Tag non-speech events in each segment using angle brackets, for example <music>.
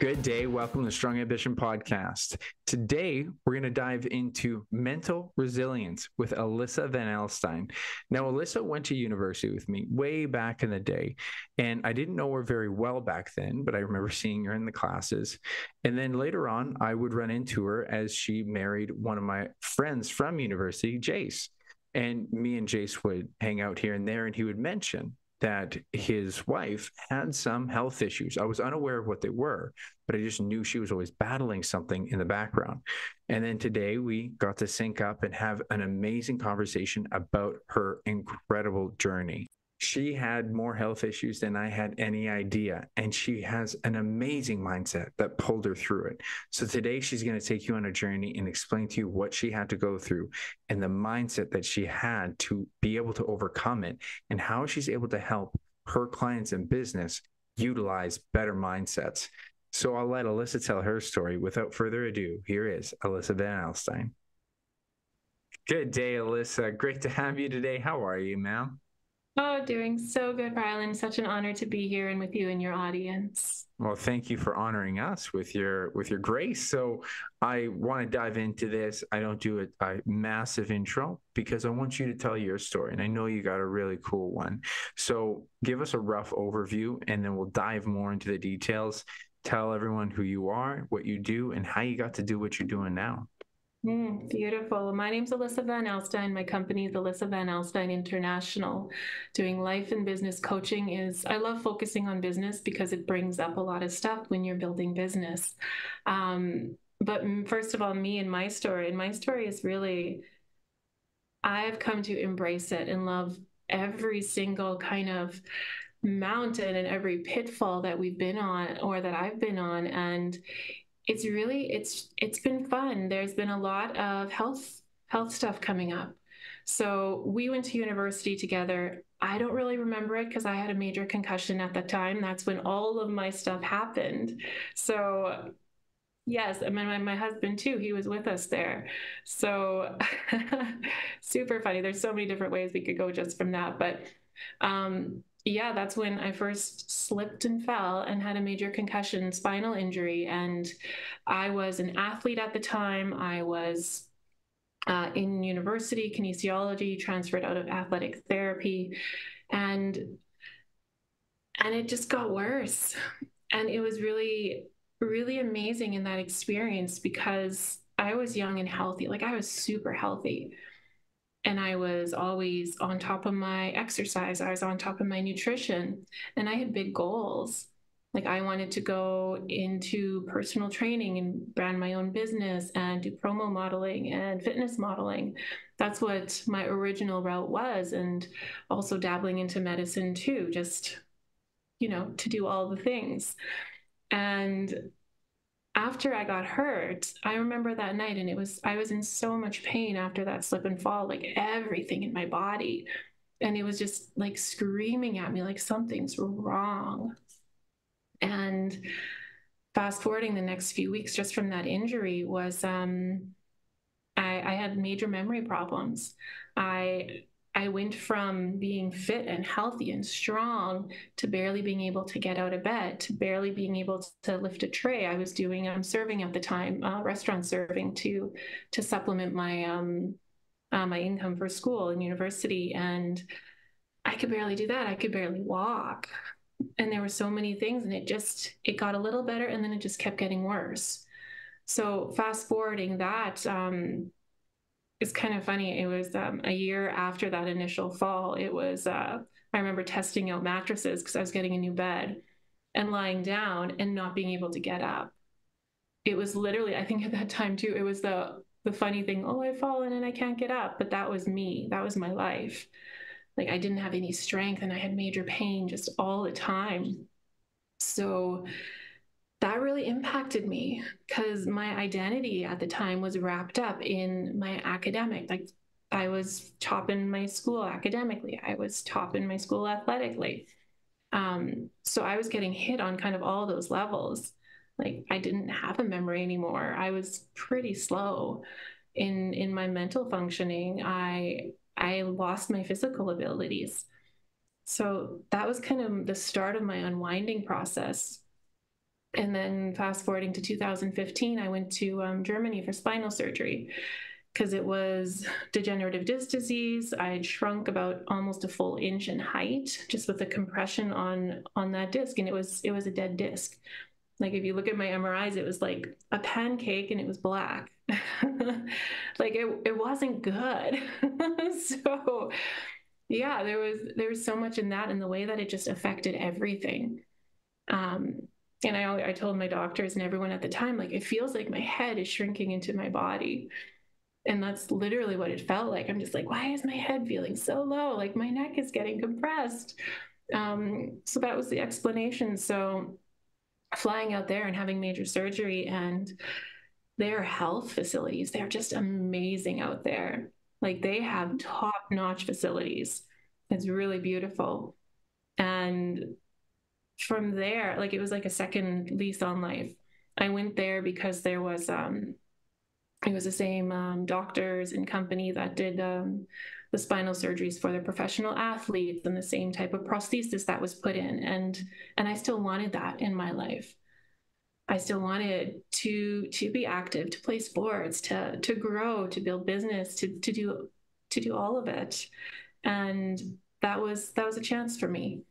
Good day. Welcome to Strong Ambition Podcast. Today, we're going to dive into mental resilience with Alyssa Van Alstyne. Now, Alyssa went to university with me way back in the day, and I didn't know her very well back then, but I remember seeing her in the classes. And then later on, I would run into her as she married one of my friends from university, Jace. And me and Jace would hang out here and there, and he would mention that his wife had some health issues. I was unaware of what they were, but I just knew she was always battling something in the background. And then today we got to sync up and have an amazing conversation about her incredible journey. She had more health issues than I had any idea. And she has an amazing mindset that pulled her through it. So today she's going to take you on a journey and explain to you what she had to go through and the mindset that she had to be able to overcome it and how she's able to help her clients and business utilize better mindsets. So I'll let Alyssa tell her story. Without further ado, here is Alyssa Van Alstyne. Good day, Alyssa. Great to have you today. How are you, ma'am? Oh, doing so good, Rhyland. Such an honor to be here and with you and your audience. Well, thank you for honoring us with your with your grace. So I want to dive into this. I don't do a, a massive intro because I want you to tell your story, and I know you got a really cool one. So give us a rough overview, and then we'll dive more into the details. Tell everyone who you are, what you do, and how you got to do what you're doing now. Mm, beautiful. My name's Alyssa Van Alstyne. My company is Alyssa Van Alstyne International. Doing life and business coaching is, I love focusing on business because it brings up a lot of stuff when you're building business. Um, but first of all, me and my story, and my story is really, I've come to embrace it and love every single kind of mountain and every pitfall that we've been on or that I've been on. And it's really it's it's been fun. There's been a lot of health health stuff coming up. So we went to university together. I don't really remember it because I had a major concussion at the time. That's when all of my stuff happened. So yes, and my, my husband too, he was with us there. So <laughs> super funny. There's so many different ways we could go just from that. But um, yeah, that's when I first slipped and fell and had a major concussion, spinal injury. And I was an athlete at the time. I was uh, in university, kinesiology, transferred out of athletic therapy. And and it just got worse. And it was really, really amazing in that experience because I was young and healthy. Like I was super healthy and I was always on top of my exercise. I was on top of my nutrition, and I had big goals. Like I wanted to go into personal training and brand my own business and do promo modeling and fitness modeling. That's what my original route was, and also dabbling into medicine too, just you know, to do all the things. And after I got hurt, I remember that night and it was, I was in so much pain after that slip and fall, like everything in my body. And it was just like screaming at me, like something's wrong. And fast forwarding the next few weeks just from that injury was, um, I, I had major memory problems. I I went from being fit and healthy and strong to barely being able to get out of bed, to barely being able to lift a tray. I was doing, I'm serving at the time, uh, restaurant serving to to supplement my um, uh, my income for school and university, and I could barely do that. I could barely walk, and there were so many things, and it just it got a little better, and then it just kept getting worse. So fast forwarding that. Um, it's kind of funny. It was um, a year after that initial fall. It was, uh, I remember testing out mattresses because I was getting a new bed and lying down and not being able to get up. It was literally, I think at that time too, it was the the funny thing, oh, I've fallen and I can't get up. But that was me. That was my life. Like I didn't have any strength and I had major pain just all the time. So that really impacted me because my identity at the time was wrapped up in my academic. Like I was top in my school academically, I was top in my school athletically. Um, so I was getting hit on kind of all those levels. Like I didn't have a memory anymore. I was pretty slow in in my mental functioning. I I lost my physical abilities. So that was kind of the start of my unwinding process and then fast forwarding to 2015, I went to um, Germany for spinal surgery because it was degenerative disc disease. I had shrunk about almost a full inch in height just with the compression on on that disc, and it was it was a dead disc. Like if you look at my MRIs, it was like a pancake and it was black. <laughs> like it it wasn't good. <laughs> so yeah, there was there was so much in that and the way that it just affected everything. Um, and I, I told my doctors and everyone at the time, like, it feels like my head is shrinking into my body. And that's literally what it felt like. I'm just like, why is my head feeling so low? Like my neck is getting compressed. Um, so that was the explanation. So flying out there and having major surgery and their health facilities, they're just amazing out there. Like they have top notch facilities. It's really beautiful. And from there, like it was like a second lease on life. I went there because there was um it was the same um, doctors and company that did um, the spinal surgeries for the professional athletes and the same type of prosthesis that was put in and and I still wanted that in my life. I still wanted to to be active, to play sports, to to grow, to build business, to to do to do all of it. And that was that was a chance for me.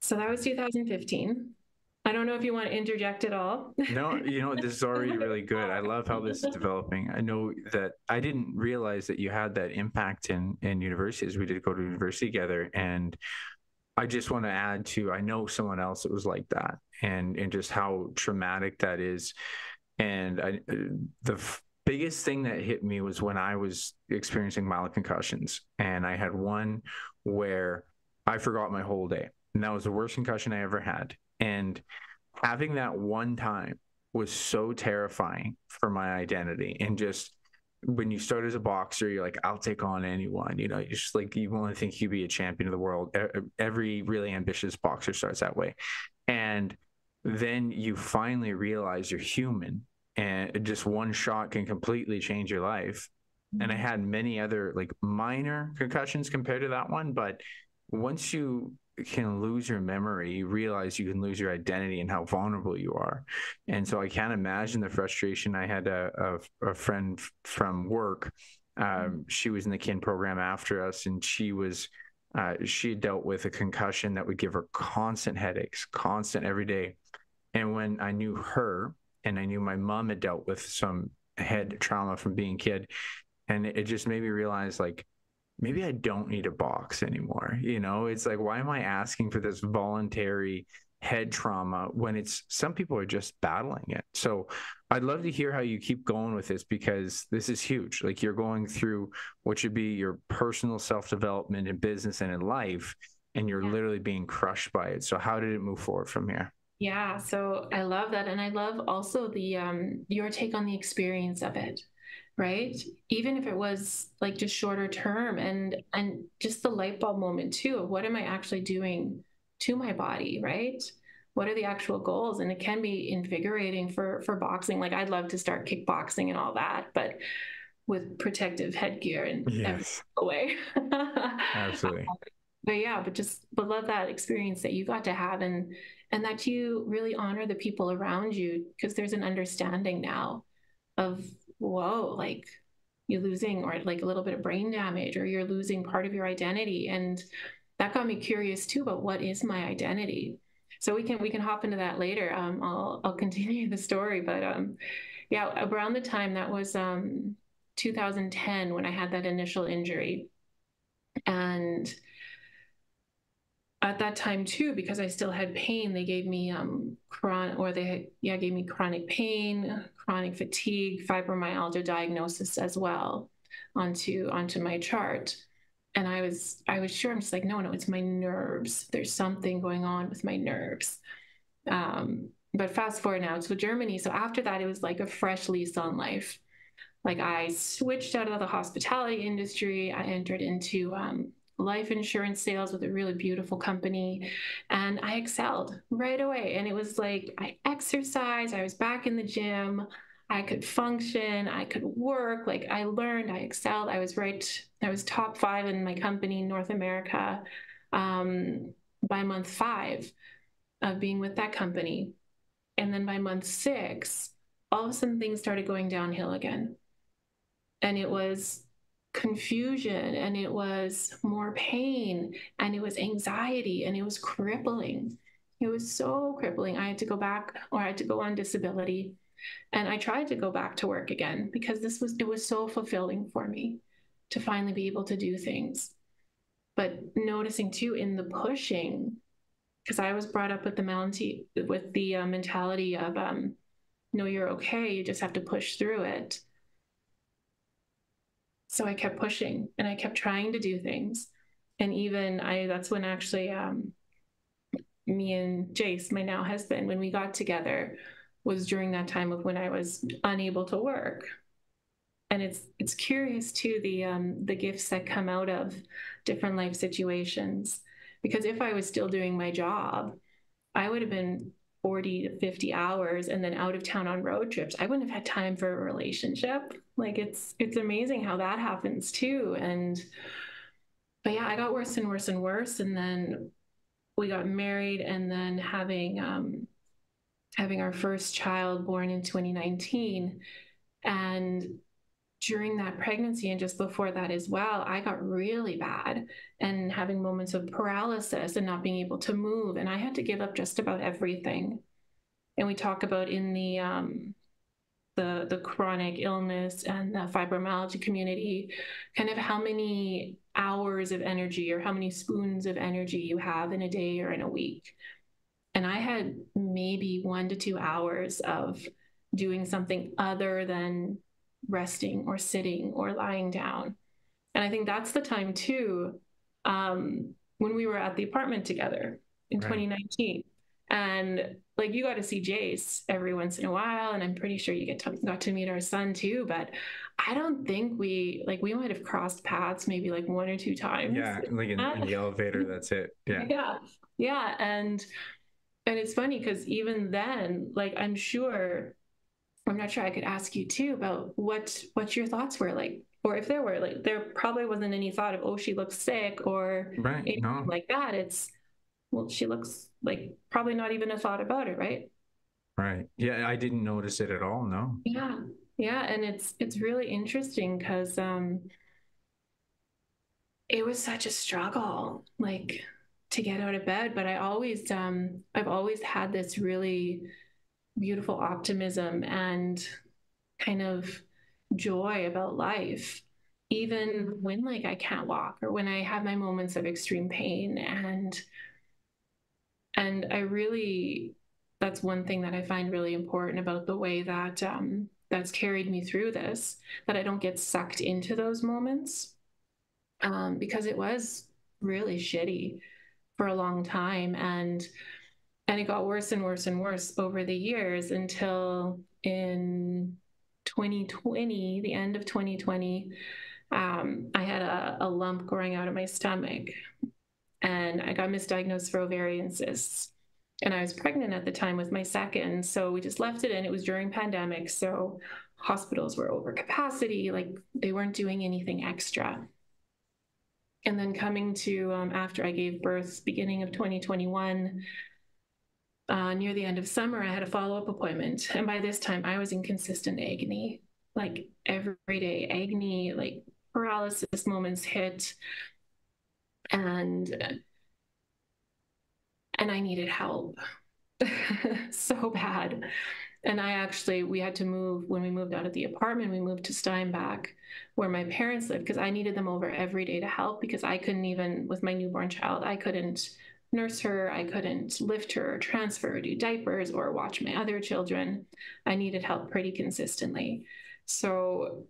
So that was 2015. I don't know if you want to interject at all. no, you know, this is already <laughs> really good. I love how this is developing. I know that I didn't realize that you had that impact in in universities. We did go to university together and I just want to add to I know someone else that was like that and and just how traumatic that is. And I the f- biggest thing that hit me was when I was experiencing mild concussions and I had one where I forgot my whole day and that was the worst concussion I ever had. And having that one time was so terrifying for my identity. And just when you start as a boxer, you're like, I'll take on anyone. You know, you just like, you want to think you'd be a champion of the world. Every really ambitious boxer starts that way. And then you finally realize you're human and just one shot can completely change your life. And I mm-hmm. had many other like minor concussions compared to that one, but once you can lose your memory, you realize you can lose your identity and how vulnerable you are. And so I can't imagine the frustration. I had a, a, a friend from work. Um, mm-hmm. she was in the kin program after us, and she was uh, she dealt with a concussion that would give her constant headaches, constant every day. And when I knew her, and I knew my mom had dealt with some head trauma from being a kid, and it, it just made me realize like maybe I don't need a box anymore. You know, it's like, why am I asking for this voluntary head trauma when it's some people are just battling it? So I'd love to hear how you keep going with this because this is huge. Like you're going through what should be your personal self development in business and in life, and you're yeah. literally being crushed by it. So, how did it move forward from here? Yeah, so I love that, and I love also the um, your take on the experience of it right? Even if it was like just shorter term and and just the light bulb moment too of what am i actually doing to my body right? What are the actual goals? And it can be invigorating for for boxing. Like i'd love to start kickboxing and all that but with protective headgear and yes. away <laughs> absolutely. Um, but yeah but just but love that experience that you got to have and and that you really honor the people around you because there's an understanding now of whoa, like you're losing or like a little bit of brain damage or you're losing part of your identity. And that got me curious too about what is my identity. So we can we can hop into that later. Um, I'll I'll <laughs> continue the story, but um, yeah, around the time that was um, 2010 when I had that initial injury, and at that time too, because I still had pain, they gave me um chronic or they yeah gave me chronic pain, chronic fatigue, fibromyalgia diagnosis as well onto onto my chart. And I was I was sure I'm just like no no it's my nerves. There's something going on with my nerves. Um, but fast forward now to Germany. So after that, it was like a fresh lease on life. Like I switched out of the hospitality industry. I entered into um, life insurance sales with a really beautiful company and I excelled right away. And it was like I exercised, I was back in the gym, I could function, I could work, like I learned, I excelled. I was right, I was top five in my company in North America um, by month five of being with that company. And then by month six, all of a sudden things started going downhill again. And it was confusion and it was more pain and it was anxiety and it was crippling. It was so crippling. I had to go back or I had to go on disability. And I tried to go back to work again because this was it was so fulfilling for me to finally be able to do things. But noticing too in the pushing, because I was brought up with the mentality with the uh, mentality of um, no, you're okay. You just have to push through it. So I kept pushing and I kept trying to do things. And even I, that's when actually um, me and Jace, my now husband, when we got together, was during that time of when I was unable to work. And it's it's curious too the um, the gifts that come out of different life situations. Because if I was still doing my job, I would have been 40 to 50 hours and then out of town on road trips i wouldn't have had time for a relationship like it's it's amazing how that happens too and but yeah i got worse and worse and worse and then we got married and then having um having our first child born in 2019 and during that pregnancy and just before that as well, I got really bad and having moments of paralysis and not being able to move. And I had to give up just about everything. And we talk about in the um, the the chronic illness and the fibromyalgia community, kind of how many hours of energy or how many spoons of energy you have in a day or in a week. And I had maybe one to two hours of doing something other than resting or sitting or lying down. And I think that's the time too um, when we were at the apartment together in right. 2019. And like you got to see Jace every once in a while, and I'm pretty sure you get to, got to meet our son too. But I don't think we like we might have crossed paths maybe like one or two times. Yeah, like in, in the <laughs> elevator. That's it. Yeah. Yeah, yeah, and and it's funny because even then, like I'm sure I'm not sure I could ask you too about what what your thoughts were like, or if there were like there probably wasn't any thought of oh she looks sick or right, anything no. like that. It's well she looks like probably not even a thought about it, right? Right. Yeah, I didn't notice it at all. No. Yeah, yeah, and it's it's really interesting because um, it was such a struggle, like to get out of bed. But I always um, I've always had this really beautiful optimism and kind of joy about life even when like I can't walk or when I have my moments of extreme pain and and I really that's one thing that I find really important about the way that um, that's carried me through this that I don't get sucked into those moments um, because it was really shitty for a long time. And and it got worse and worse and worse over the years until in 2020, the end of 2020, um, I had a, a lump growing out of my stomach and I got misdiagnosed for ovarian cysts. And I was pregnant at the time with my second. So we just left it in. It was during pandemic. So hospitals were over capacity, like they weren't doing anything extra. And then coming to um, after I gave birth, beginning of 2021, uh, near the end of summer, I had a follow up appointment. And by this time, I was in consistent agony, like every day, agony, like paralysis moments hit. And and I needed help <laughs> so bad. And I actually, we had to move when we moved out of the apartment, we moved to Steinbach, where my parents lived, because I needed them over every day to help because I couldn't even, with my newborn child, I couldn't nurse her. I couldn't lift her or transfer or do diapers or watch my other children. I needed help pretty consistently. So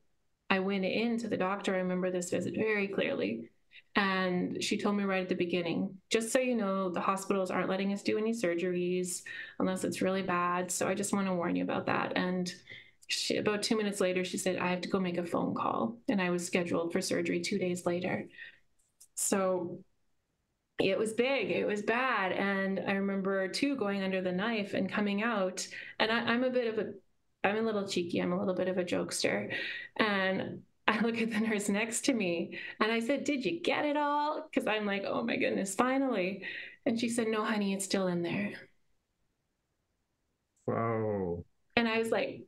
I went into the doctor. I remember this visit very clearly. And she told me right at the beginning, just so you know, the hospitals aren't letting us do any surgeries unless it's really bad. So I just want to warn you about that. And she, about two minutes later, she said, I have to go make a phone call. And I was scheduled for surgery two days later. So it was big it was bad and i remember too going under the knife and coming out and I, i'm a bit of a i'm a little cheeky i'm a little bit of a jokester and i <laughs> look at the nurse next to me and i said did you get it all because i'm like oh my goodness finally and she said no honey it's still in there wow And I was like,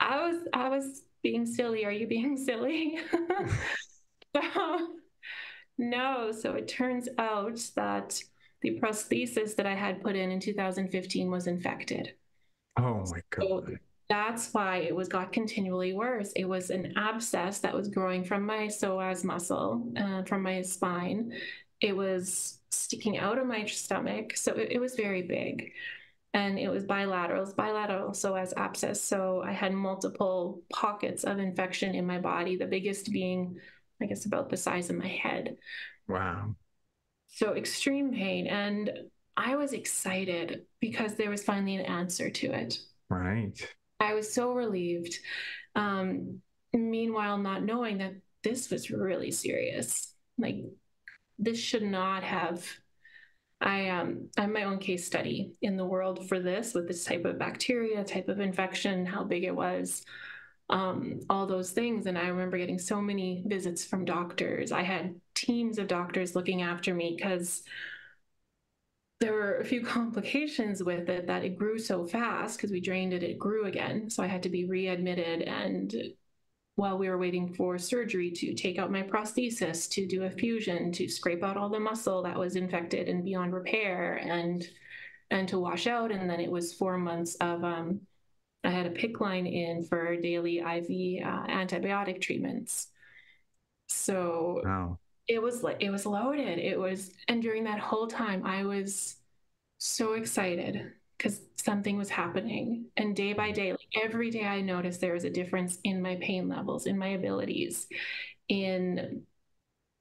I was, I was being silly. Are you being silly? <laughs> so, no. So it turns out that the prosthesis that I had put in in 2015 was infected. Oh my God. So that's why it was got continually worse. It was an abscess that was growing from my psoas muscle, uh, from my spine. It was sticking out of my stomach. So it, it was very big. And it was bilateral, it was bilateral psoas abscess. So I had multiple pockets of infection in my body, the biggest being, I guess, about the size of my head. Wow. So extreme pain. And I was excited because there was finally an answer to it. Right. I was so relieved. Um, meanwhile, not knowing that this was really serious. Like this should not have. I um I'm my own case study in the world for this with this type of bacteria, type of infection, how big it was, um, all those things. And I remember getting so many visits from doctors. I had teams of doctors looking after me because there were a few <laughs> complications with it that it grew so fast because we drained it, it grew again. So I had to be readmitted. And while we were waiting for surgery to take out my prosthesis, to do a fusion, to scrape out all the muscle that was infected and beyond repair, and and to wash out. And then it was four months of um, I had a PICC line in for daily IV uh, antibiotic treatments. So wow it was like it was loaded. It was and during that whole time i was so excited because something was happening. And day by day like every day i noticed there was a difference in my pain levels in my abilities in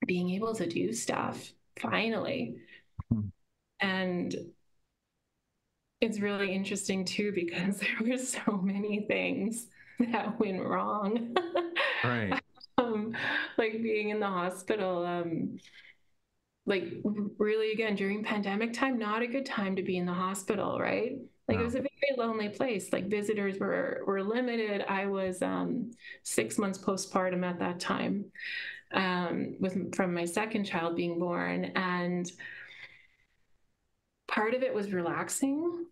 being able to do stuff finally. Mm-hmm. and it's really interesting too because <laughs> there were so many things that went wrong. Right <laughs> like being in the hospital um, like really again during pandemic time not a good time to be in the hospital right? Like no. it was a very lonely place. Like visitors were were limited. I was um, six months postpartum at that time um, with from my second child being born. And part of it was relaxing.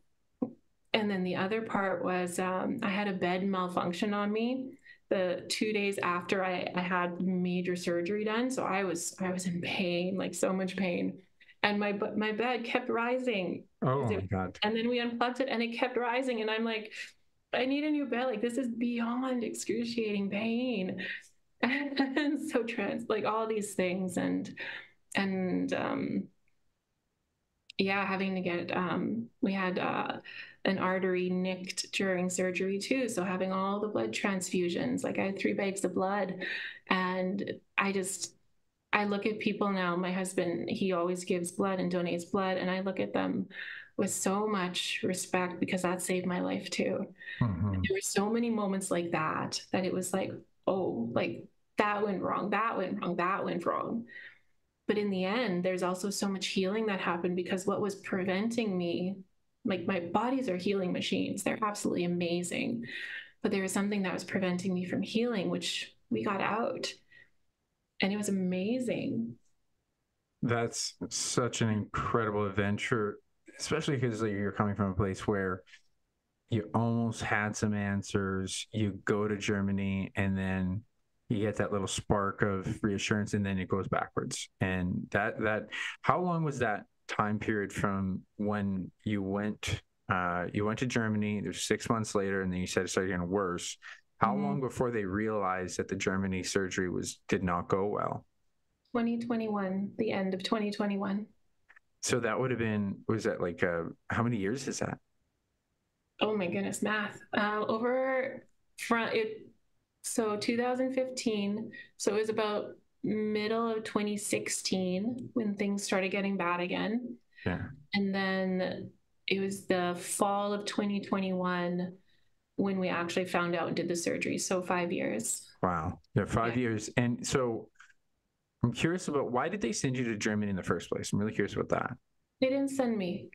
And then the other part was um, i had a bed malfunction on me the two days after I, I had major surgery done. So I was I was in pain, like so much pain. And my my bed kept rising. Oh my god. And then we unplugged it and it kept rising. And I'm like, I need a new bed. Like this is beyond excruciating pain. <laughs> and so trans like all these things and and um yeah, having to get um we had uh an artery nicked during surgery too. So having all the blood transfusions, like I had three bags of blood. And I just, I look at people now, my husband, he always gives blood and donates blood. And I look at them with so much respect because that saved my life too. Mm-hmm. There were so many moments like that, that it was like, oh, like that went wrong, that went wrong, that went wrong. But in the end, there's also so much healing that happened because what was preventing me like my bodies are healing machines. They're absolutely amazing. But there was something that was preventing me from healing, which we got out. And it was amazing. That's such an incredible adventure, especially because you're coming from a place where you almost had some answers. You go to Germany and then you get that little spark of reassurance and then it goes backwards. And that that how long was that time period from when you went uh, you went to Germany. There's six months later, and then you said it started getting worse. How mm-hmm. long before they realized that the Germany surgery was did not go well? 2021, the end of 2021. So that would have been was that like uh, how many years is that? Oh my goodness, math. Uh, over front it. So 2015. So it was about middle of 2016 when things started getting bad again. Yeah. And then it was the fall of 2021 when we actually found out and did the surgery. So five years. Wow. Yeah, five yeah. years. And so I'm curious about why did they send you to Germany in the first place? I'm really curious about that. They didn't send me.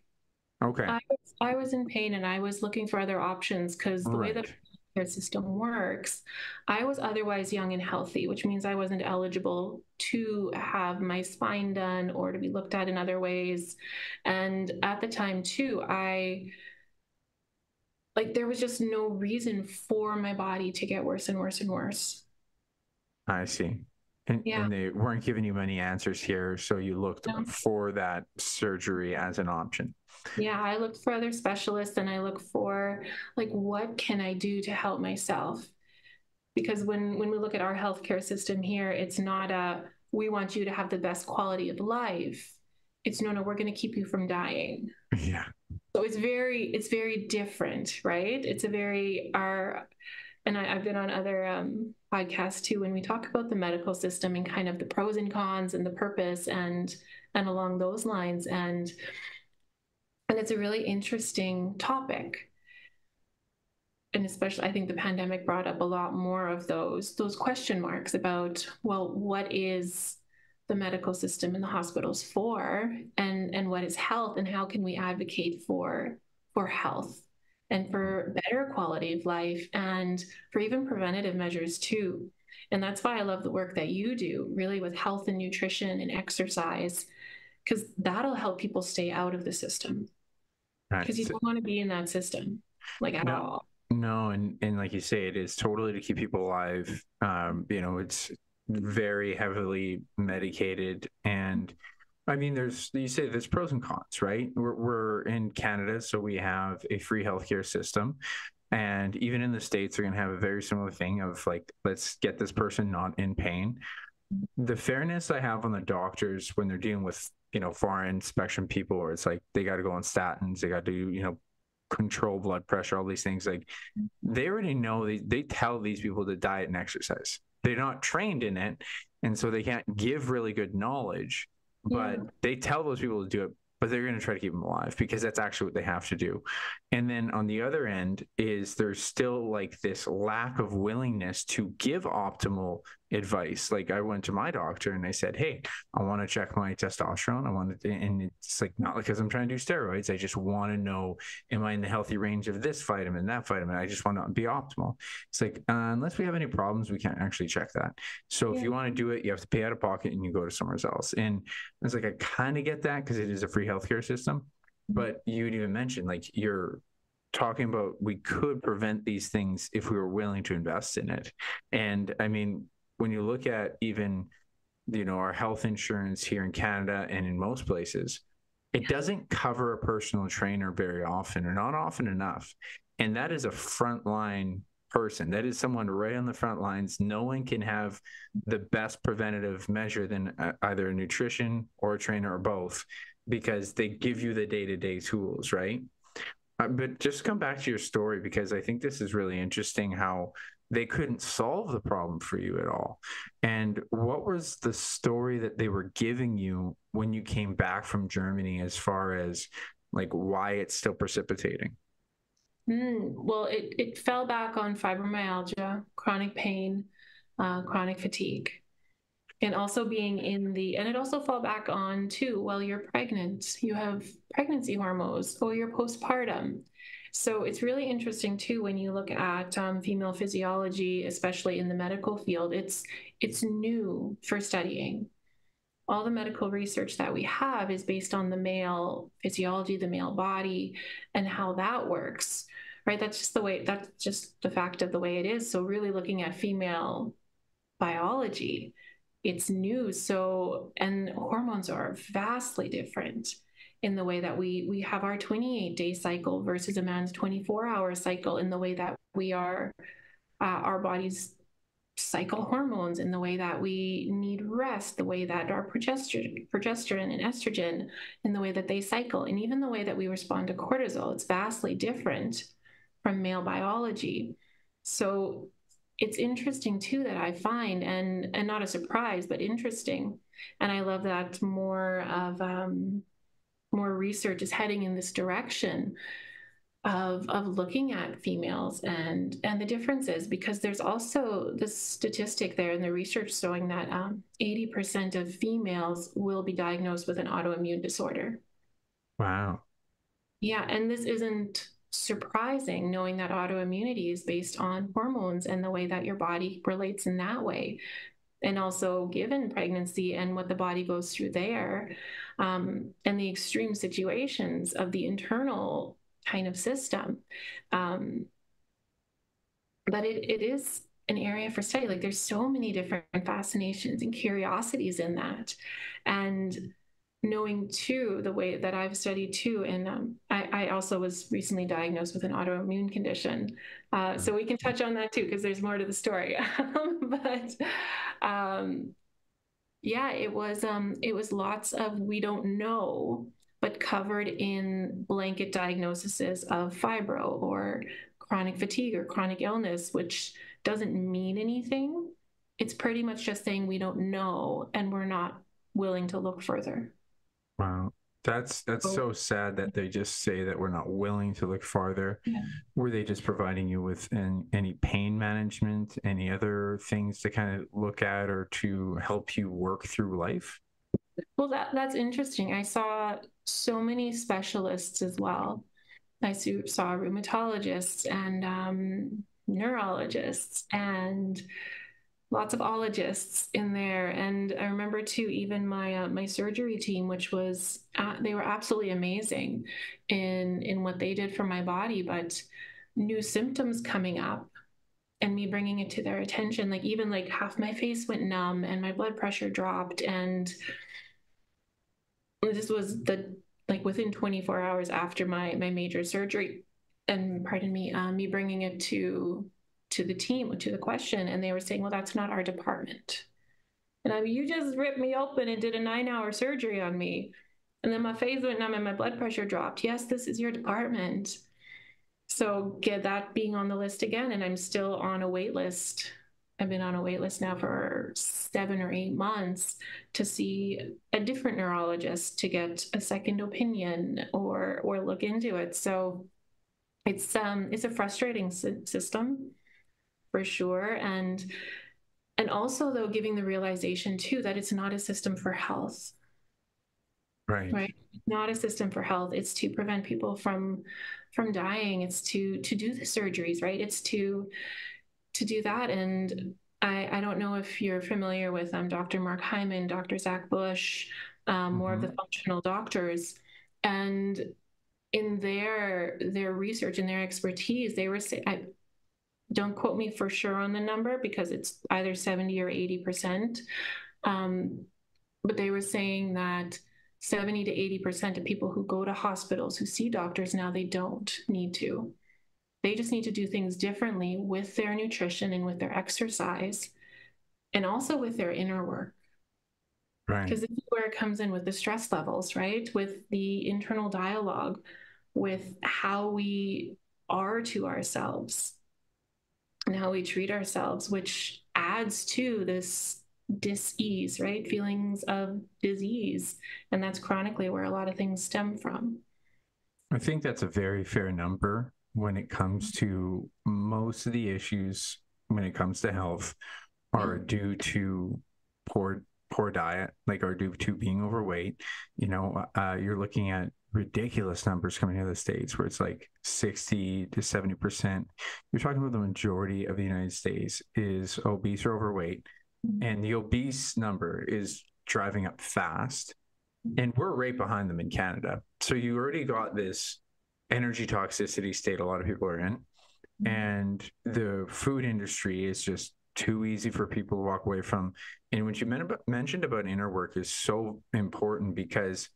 Okay. I was, I was in pain and I was looking for other options because the right. way that care system works, I was otherwise young and healthy, which means I wasn't eligible to have my spine done or to be looked at in other ways. And at the time, too, I like there was just no reason for my body to get worse and worse and worse. I see. And, Yeah. and they weren't giving you many answers here, so you looked No. for that surgery as an option. Yeah, I looked for other specialists and I look for like what can I do to help myself? Because when when we look at our healthcare system here, it's not a we want you to have the best quality of life. It's no, no, we're going to keep you from dying. Yeah. So it's very it's very different, right? It's a very our and I, I've been on other um, podcasts too when we talk about the medical system and kind of the pros and cons and the purpose and and along those lines and and it's a really interesting topic. And especially i think the pandemic brought up a lot more of those those question marks about well what is the medical system and the hospitals for and and what is health and how can we advocate for for health and for better quality of life and for even preventative measures too and that's why i love the work that you do really with health and nutrition and exercise because that'll help people stay out of the system Right. because you So- don't want to be in that system like at No. all No, and and like you say, it is totally to keep people alive. Um, you know, it's very heavily medicated, and I mean, there's you say there's pros and cons, right? We're we're in Canada, so we have a free healthcare system, and even in the states, they're going to have a very similar thing of like, let's get this person not in pain. The fairness I have on the doctors when they're dealing with you know foreign spectrum people, where it's like they got to go on statins, they got to you know control blood pressure, all these things. Like they already know they, they tell these people to diet and exercise. They're not trained in it. And so they can't give really good knowledge, but Yeah. they tell those people to do it, but they're going to try to keep them alive because that's actually what they have to do. And then on the other end is there's still like this lack of willingness to give optimal advice. Like I went to my doctor and I said, Hey, I want to check my testosterone. I want to, and it's like not because I'm trying to do steroids. I just want to know, am I in the healthy range of this vitamin, that vitamin? I just want to be optimal. It's like, uh, unless we have any problems, we can't actually check that. So if you want to do it, you have to pay out of pocket and you go to somewhere else. And it's like, I kind of get that because it is a free healthcare system. But you'd even mentioned like you're talking about we could prevent these things if we were willing to invest in it. And I mean, when you look at even you know our health insurance here in Canada and in most places, it doesn't cover a personal trainer very often or not often enough. And that is a frontline person. That is someone right on the front lines. No one can have the best preventative measure than uh, either a nutrition or a trainer or both because they give you the day-to-day tools, right? Uh, but just come back to your story because I think this is really interesting how they couldn't solve the problem for you at all. And what was the story that they were giving you when you came back from Germany as far as like why it's still precipitating? Mm, well, it, it fell back on fibromyalgia, chronic pain, uh, chronic fatigue, and also being in the, and it also fell back on too, well, you're pregnant, you have pregnancy hormones, or you're postpartum. So it's really interesting too when you look at um, female physiology, especially in the medical field. It's it's new for studying. All the medical research that we have is based on the male physiology, the male body, and how that works right that's just the way that's just the fact of the way it is so really looking at female biology it's new so and hormones are vastly different in the way that we we have our 28 day cycle versus a man's 24 hour cycle in the way that we are uh, our bodies cycle hormones in the way that we need rest the way that our progesterone progesterone and estrogen in the way that they cycle and even the way that we respond to cortisol it's vastly different from male biology. So it's interesting too that I find, and and not a surprise, but interesting. And I love that more of um, more research is heading in this direction of of looking at females and and the differences because there's also this statistic there in the research showing that um, 80% of females will be diagnosed with an autoimmune disorder. Wow. Yeah, and this isn't surprising knowing that autoimmunity is based on hormones and the way that your body relates in that way. And also, given pregnancy and what the body goes through there, um, and the extreme situations of the internal kind of system. Um, but it, it is an area for study. Like there's so many different fascinations and curiosities in that. And knowing too the way that I've studied too, and um, I, I, also was recently diagnosed with an autoimmune condition, uh, so we can touch on that too because there's more to the story. <laughs> but um, yeah, it was um, it was lots of we don't know, but covered in blanket diagnoses of fibro or chronic fatigue or chronic illness, which doesn't mean anything. It's pretty much just saying we don't know and we're not willing to look further. Wow. That's that's oh. so sad that they just say that we're not willing to look farther. Yeah. Were they just providing you with an, any pain management, any other things to kind of look at or to help you work through life? Well, that that's interesting. I saw so many specialists as well. I saw rheumatologists and um, neurologists and lots of ologists in there. And i remember too even my uh, my surgery team which was uh, they were absolutely amazing in in what they did for my body but new symptoms coming up and me bringing it to their attention. Like even like half my face went numb and my blood pressure dropped. And this was the like within 24 hours after my my major surgery. And pardon me, um, me bringing it to to the team to the question, and they were saying, "Well, that's not our department." And I mean, you just ripped me open and did a nine-hour surgery on me, and then my face went numb and my blood pressure dropped. Yes, this is your department. So get that being on the list again, and I'm still on a wait list. I've been on a wait list now for seven or eight months to see a different neurologist to get a second opinion or or look into it. So it's um it's a frustrating system for sure. And and also though giving the realization too that it's not a system for health. Right. Right? Not a system for health. It's to prevent people from from dying. It's to to do the surgeries right? It's to to do that. And i i don't know if you're familiar with um, dr mark hyman dr zach bush um, mm-hmm. more of the mm-hmm. functional doctors. And in their their research and their expertise, they were saying, I, don't quote me for sure on the number because it's either 70 or 80 percent. Um, but they were saying that 70 to 80 percent of people who go to hospitals who see doctors now they don't need to. They just need to do things differently with their nutrition and with their exercise, and also with their inner work. Right. Because this is where it comes in with the stress levels, right? With the internal dialogue, with how we are to ourselves and how we treat ourselves, which adds to this dis-ease, right? Feelings of disease. And that's chronically where a lot of things stem from. I think that's a very fair number when it comes to most of the issues when it comes to health are due to poor poor diet, like are due to being overweight. You know, uh, you're looking at ridiculous numbers coming out of the states where it's like 60 to 70 percent. You're talking about the majority of the United States is obese or overweight, mm-hmm. and the obese number is driving up fast, and we're right behind them in Canada. So you already got this energy toxicity state a lot of people are in. Mm-hmm. And the food industry is just too easy for people to walk away from. And what you mentioned about inner work is so important because,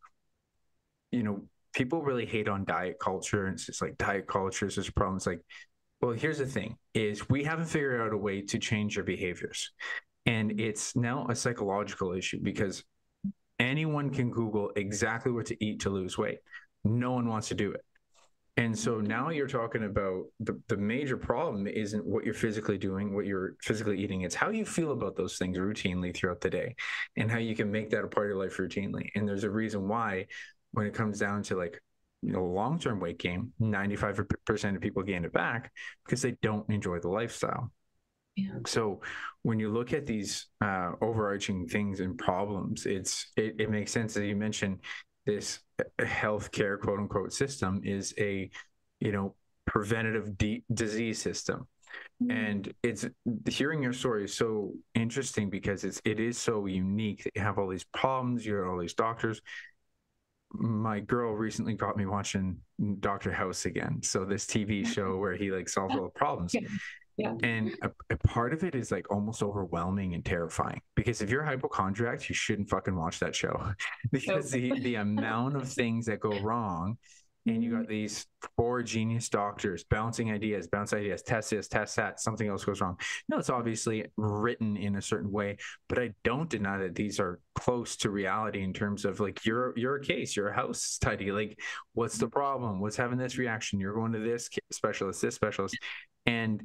you know, people really hate on diet culture. And it's just like diet culture is a problem. It's like, well, here's the thing is we haven't figured out a way to change your behaviors. And it's now a psychological issue because anyone can Google exactly what to eat to lose weight. No one wants to do it. And so now you're talking about the, the major problem isn't what you're physically doing, what you're physically eating. It's how you feel about those things routinely throughout the day and how you can make that a part of your life routinely. And there's a reason why when it comes down to like, you know, long-term weight gain, 95% of people gain it back because they don't enjoy the lifestyle. Yeah. So when you look at these uh, overarching things and problems, it's it, it makes sense as you mentioned this healthcare quote unquote system is a you know preventative de- disease system mm-hmm. and it's hearing your story is so interesting because it's it is so unique that you have all these problems you have all these doctors my girl recently got me watching Dr. House again. So this TV mm-hmm. show where he like solves all the problems. Yeah. Yeah. And a, a, part of it is like almost overwhelming and terrifying because if you're a hypochondriac, you shouldn't fucking watch that show <laughs> because the, the amount of things that go wrong and you got mm-hmm. these four genius doctors bouncing ideas, bounce ideas, test this, test that, something else goes wrong. No, it's obviously written in a certain way, but I don't deny that these are close to reality in terms of like you're you're case, you're house study. Like, what's the problem? What's having this reaction? You're going to this specialist, this specialist, and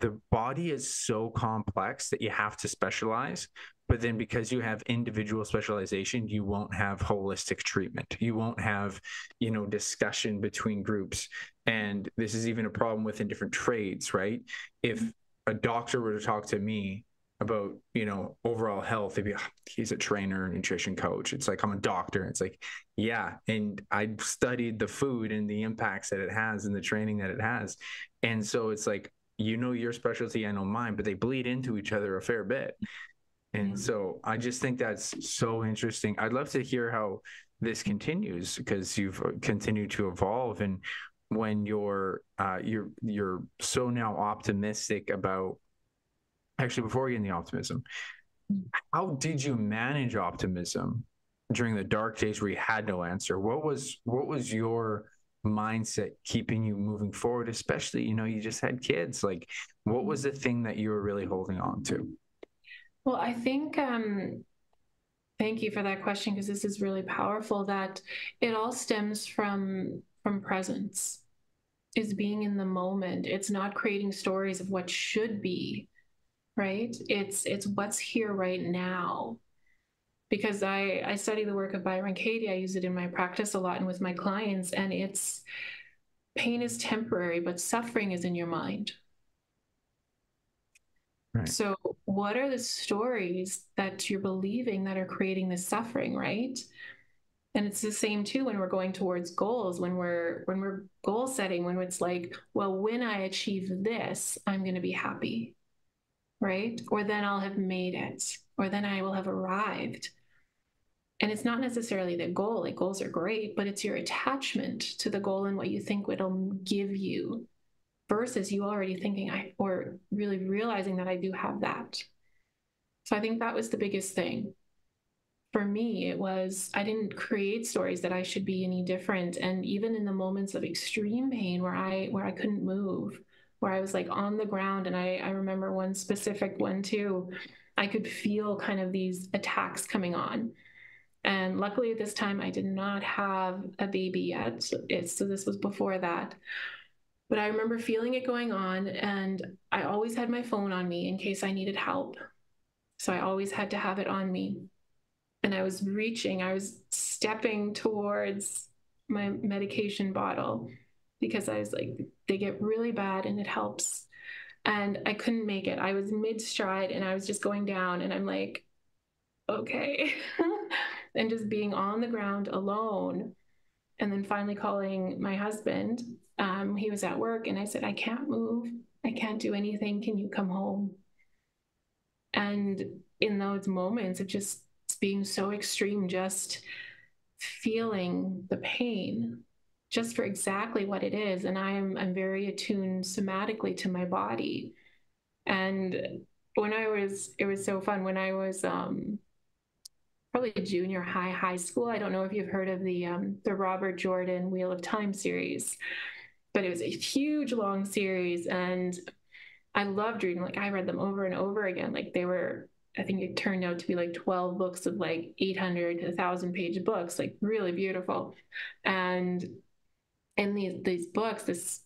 the body is so complex that you have to specialize but then because you have individual specialization you won't have holistic treatment. You won't have you know discussion between groups. And this is even a problem within different trades right? If mm-hmm. a doctor were to talk to me about you know overall health they'd be oh, he's a trainer nutrition coach. It's like i'm a doctor. It's like yeah and i studied the food and the impacts that it has and the training that it has. And so it's like you know your specialty i know mine but they bleed into each other a fair bit and mm-hmm. so I just think that's so interesting. I'd love to hear how this continues because you've uh, continued to evolve and when you're uh, you're you're so now optimistic about actually before we get into optimism how did you manage optimism during the dark days where you had no answer what was what was your mindset keeping you moving forward especially you know you just had kids like what was the thing that you were really holding on to well, I think, um, thank you for that question because this is really powerful. That it all stems from from presence, is being in the moment. It's not creating stories of what should be, right? It's it's what's here right now. Because I I study the work of Byron Katie, I use it in my practice a lot and with my clients, and it's pain is temporary, but suffering is in your mind So, what are the stories that you're believing that are creating this suffering, right? And it's the same too when we're going towards goals, when we're when we're goal setting, when it's like, well, when I achieve this, I'm going to be happy, right? Or then I'll have made it, or then I will have arrived. And it's not necessarily the goal. Like goals are great, but it's your attachment to the goal and what you think it'll give you versus you already thinking I or really realizing that I do have that. So I think that was the biggest thing. For me, it was I didn't create stories that I should be any different. And even in the moments of extreme pain where I where I couldn't move, where I was like on the ground, and I, I remember one specific one too, I could feel kind of these attacks coming on. And luckily at this time I did not have a baby yet. So, so this was before that. But I remember feeling it going on, and I always had my phone on me in case I needed help. So I always had to have it on me. And I was reaching, I was stepping towards my medication bottle because I was like, they get really bad and it helps. And I couldn't make it. I was mid stride and I was just going down, and I'm like, okay. <laughs> and just being on the ground alone. And then finally calling my husband um, he was at work and I said, I can't move. I can't do anything. Can you come home? And in those moments of just being so extreme, just feeling the pain just for exactly what it is. And I'm I'm very attuned somatically to my body. And when I was, it was so fun. When I was um, probably junior high, high school. I don't know if you've heard of the um, the Robert Jordan Wheel of Time series but it was a huge long series and I loved reading like I read them over and over again like they were I think it turned out to be like 12 books of like 800 to 1000 page books like really beautiful and in these these books this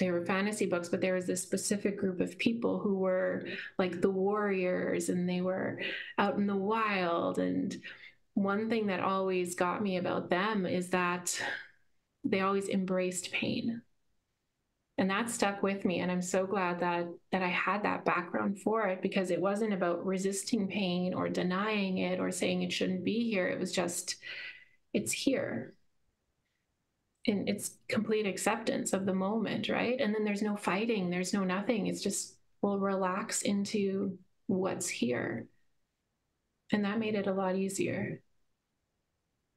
they were fantasy books but there was this specific group of people who were like the warriors and they were out in the wild. And one thing that always got me about them is that they always embraced pain. And that stuck with me and i'm so glad that that i had that background for it because it wasn't about resisting pain or denying it or saying it shouldn't be here. It was just it's here and it's complete acceptance of the moment right and then there's no fighting there's no nothing it's just we'll relax into what's here and that made it a lot easier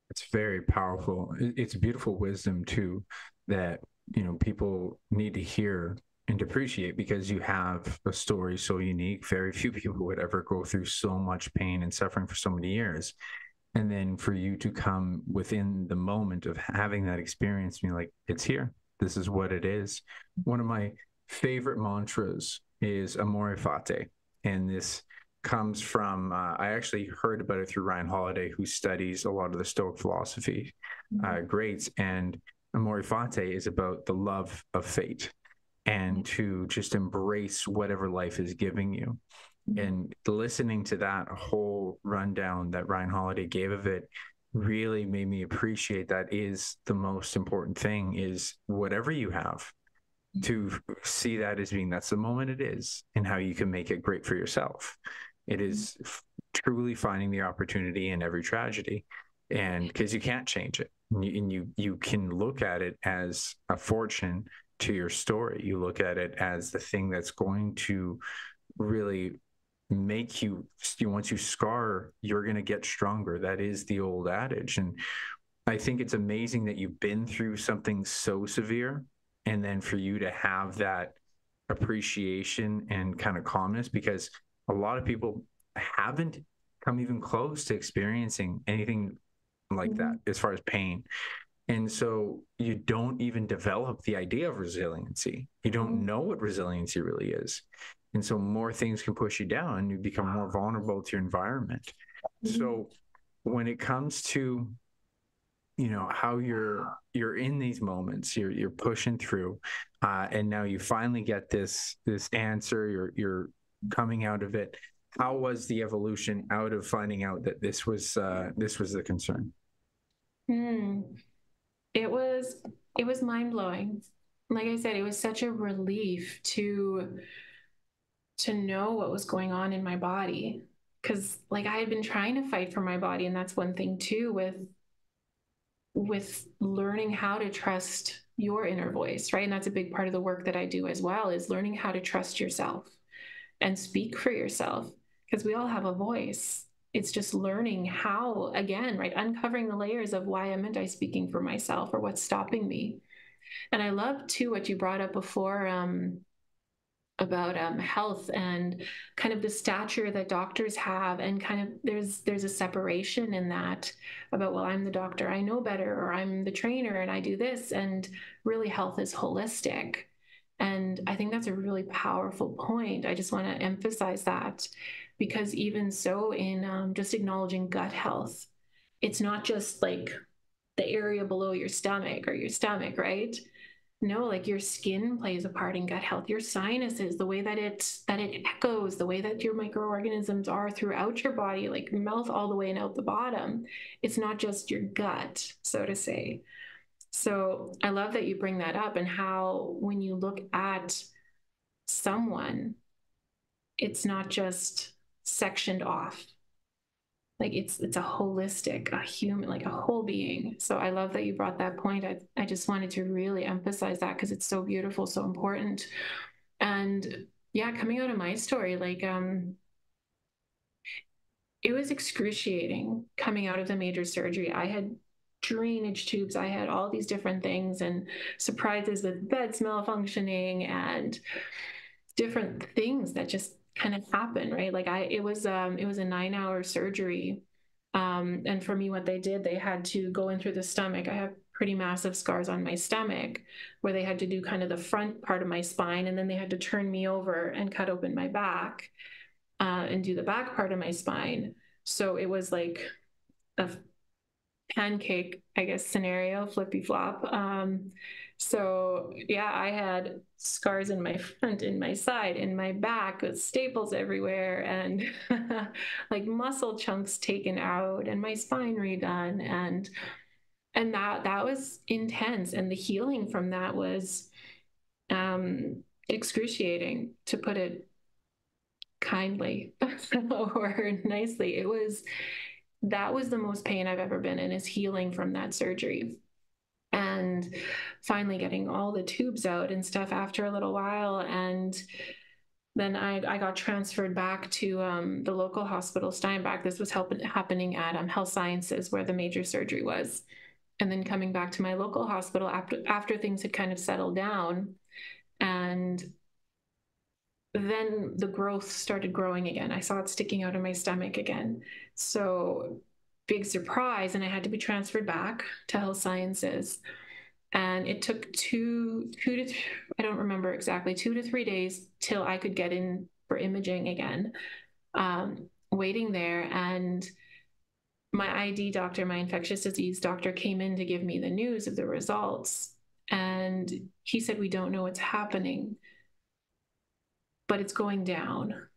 It's very powerful. It's beautiful wisdom too that you know people need to hear and appreciate because you have a story so unique. Very few people would ever go through so much pain and suffering for so many years. And then for you to come within the moment of having that experience, being like, it's here. This is what it is. One of my favorite mantras is Amor Fati. And this comes from, uh, I actually heard about it through Ryan Holiday, who studies a lot of the Stoic philosophy uh, mm-hmm. greats. And Amor Fati is about the love of fate and to just embrace whatever life is giving you. Mm-hmm. And listening to that whole rundown that Ryan Holiday gave of it really made me appreciate that is the most important thing is whatever you have mm-hmm. to see that as being that's the moment it is and how you can make it great for yourself. It is mm-hmm. f- truly finding the opportunity in every tragedy and because you can't change it and you, and you you can look at it as a fortune to your story. You look at it as the thing that's going to really make you, you once you scar, you're going to get stronger. That is the old adage. And I think it's amazing that you've been through something so severe and then for you to have that appreciation and kind of calmness because a lot of people haven't come even close to experiencing anything like mm-hmm. that as far as pain and so you don't even develop the idea of resiliency. You don't mm-hmm. know what resiliency really is. And so more things can push you down and you become more vulnerable to your environment. Mm-hmm. So when it comes to you know how you're you're in these moments you're you're pushing through uh, and now you finally get this this answer you're you're coming out of it how was the evolution out of finding out that this was uh, this was the concern hmm it was it was mind-blowing like i said it was such a relief to to know what was going on in my body. Because like i had been trying to fight for my body and that's one thing too with with learning how to trust your inner voice right? And that's a big part of the work that i do as well is learning how to trust yourself and speak for yourself because we all have a voice. It's just learning how again right uncovering the layers of why am i speaking for myself or what's stopping me. And i love too what you brought up before um, about um, health and kind of the stature that doctors have and kind of there's there's a separation in that about well i'm the doctor i know better or i'm the trainer and i do this and really health is holistic. And i think that's a really powerful point. I just want to emphasize that because even so in um, just acknowledging gut health it's not just like the area below your stomach or your stomach right no like your skin plays a part in gut health. Your sinuses the way that it that it echoes the way that your microorganisms are throughout your body like mouth all the way and out the bottom. It's not just your gut so to say. So i love that you bring that up and how when you look at someone it's not just sectioned off like it's it's a holistic a human like a whole being. So i love that you brought that point. I, I just wanted to really emphasize that because it's so beautiful so important. And yeah coming out of my story like um it was excruciating coming out of the major surgery. I had drainage tubes. I had all these different things and surprises with beds malfunctioning and different things that just kind of happen, right? Like I, it was, um, it was a nine hour surgery. Um, and for me, what they did, they had to go in through the stomach. I have pretty massive scars on my stomach where they had to do kind of the front part of my spine. And then they had to turn me over and cut open my back uh, and do the back part of my spine. So it was like a pancake, I guess, scenario, flippy flop. Um, so yeah, I had scars in my <laughs> front, in my side, in my back with staples everywhere and <laughs> like muscle chunks taken out and my spine redone. And and that that was intense. And the healing from that was um excruciating to put it kindly <laughs> or nicely. It was that was the most pain I've ever been in is healing from that surgery and finally getting all the tubes out and stuff after a little while and then I, I got transferred back to um, the local hospital, Steinbach. This was help, happening at um, Health Sciences, where the major surgery was. And then coming back to my local hospital after, after things had kind of settled down. And then the growth started growing again. I saw it sticking out of my stomach again. So, big surprise. And I had to be transferred back to Health Sciences and it took two two to th- i don't remember exactly two to three days till i could get in for imaging again um, waiting there. And my id doctor my infectious disease doctor came in to give me the news of the results. And he said we don't know what's happening but it's going down.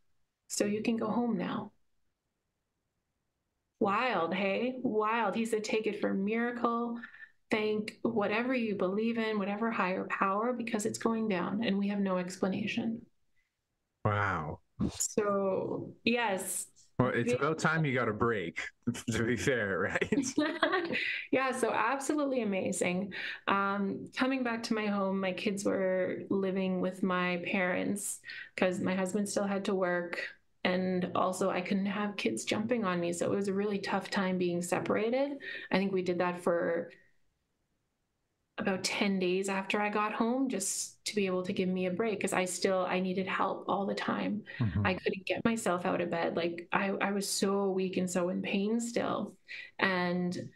So you can go home now. Wild hey? Wild. He said take it for miracle thank whatever you believe in, whatever higher power, because it's going down and we have no explanation. Wow. So, yes. Well, it's about time you got a break, <laughs> to be fair, right? <laughs> yeah, so absolutely amazing. Um, coming back to my home, my kids were living with my parents because my husband still had to work. And also, I couldn't have kids jumping on me. So it was a really tough time being separated. I think we did that for about 10 days after I got home just to be able to give me a break because I still I needed help all the time. Mm-hmm. I couldn't get myself out of bed. Like I, I was so weak and so in pain still. And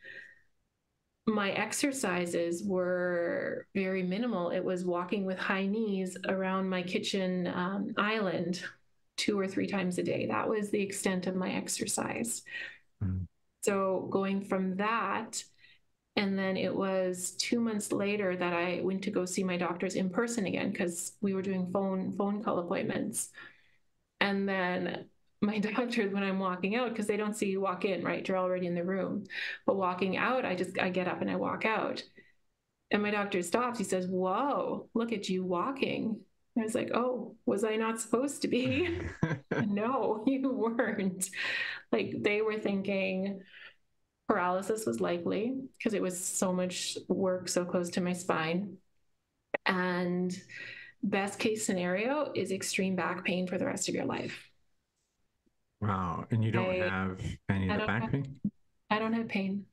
my exercises were very minimal. It was walking with high knees around my kitchen um, island two or three times a day. That was the extent of my exercise. Mm-hmm. So going from that and then it was two months later that I went to go see my doctors in person again because we were doing phone phone call appointments. And then my <laughs> doctors, when I'm walking out, because they don't see you walk in, right? You're already in the room. But walking out, I just I get up and I walk out. And my doctor stops. He says, Whoa, look at you walking. I was like, oh, was I not supposed to be? <laughs> <laughs> no, you weren't. Like they were thinking, paralysis was likely because it was so much work so close to my spine. And best case scenario is extreme back pain for the rest of your life. Wow. And you don't I, have any of the back have, pain? I don't have pain.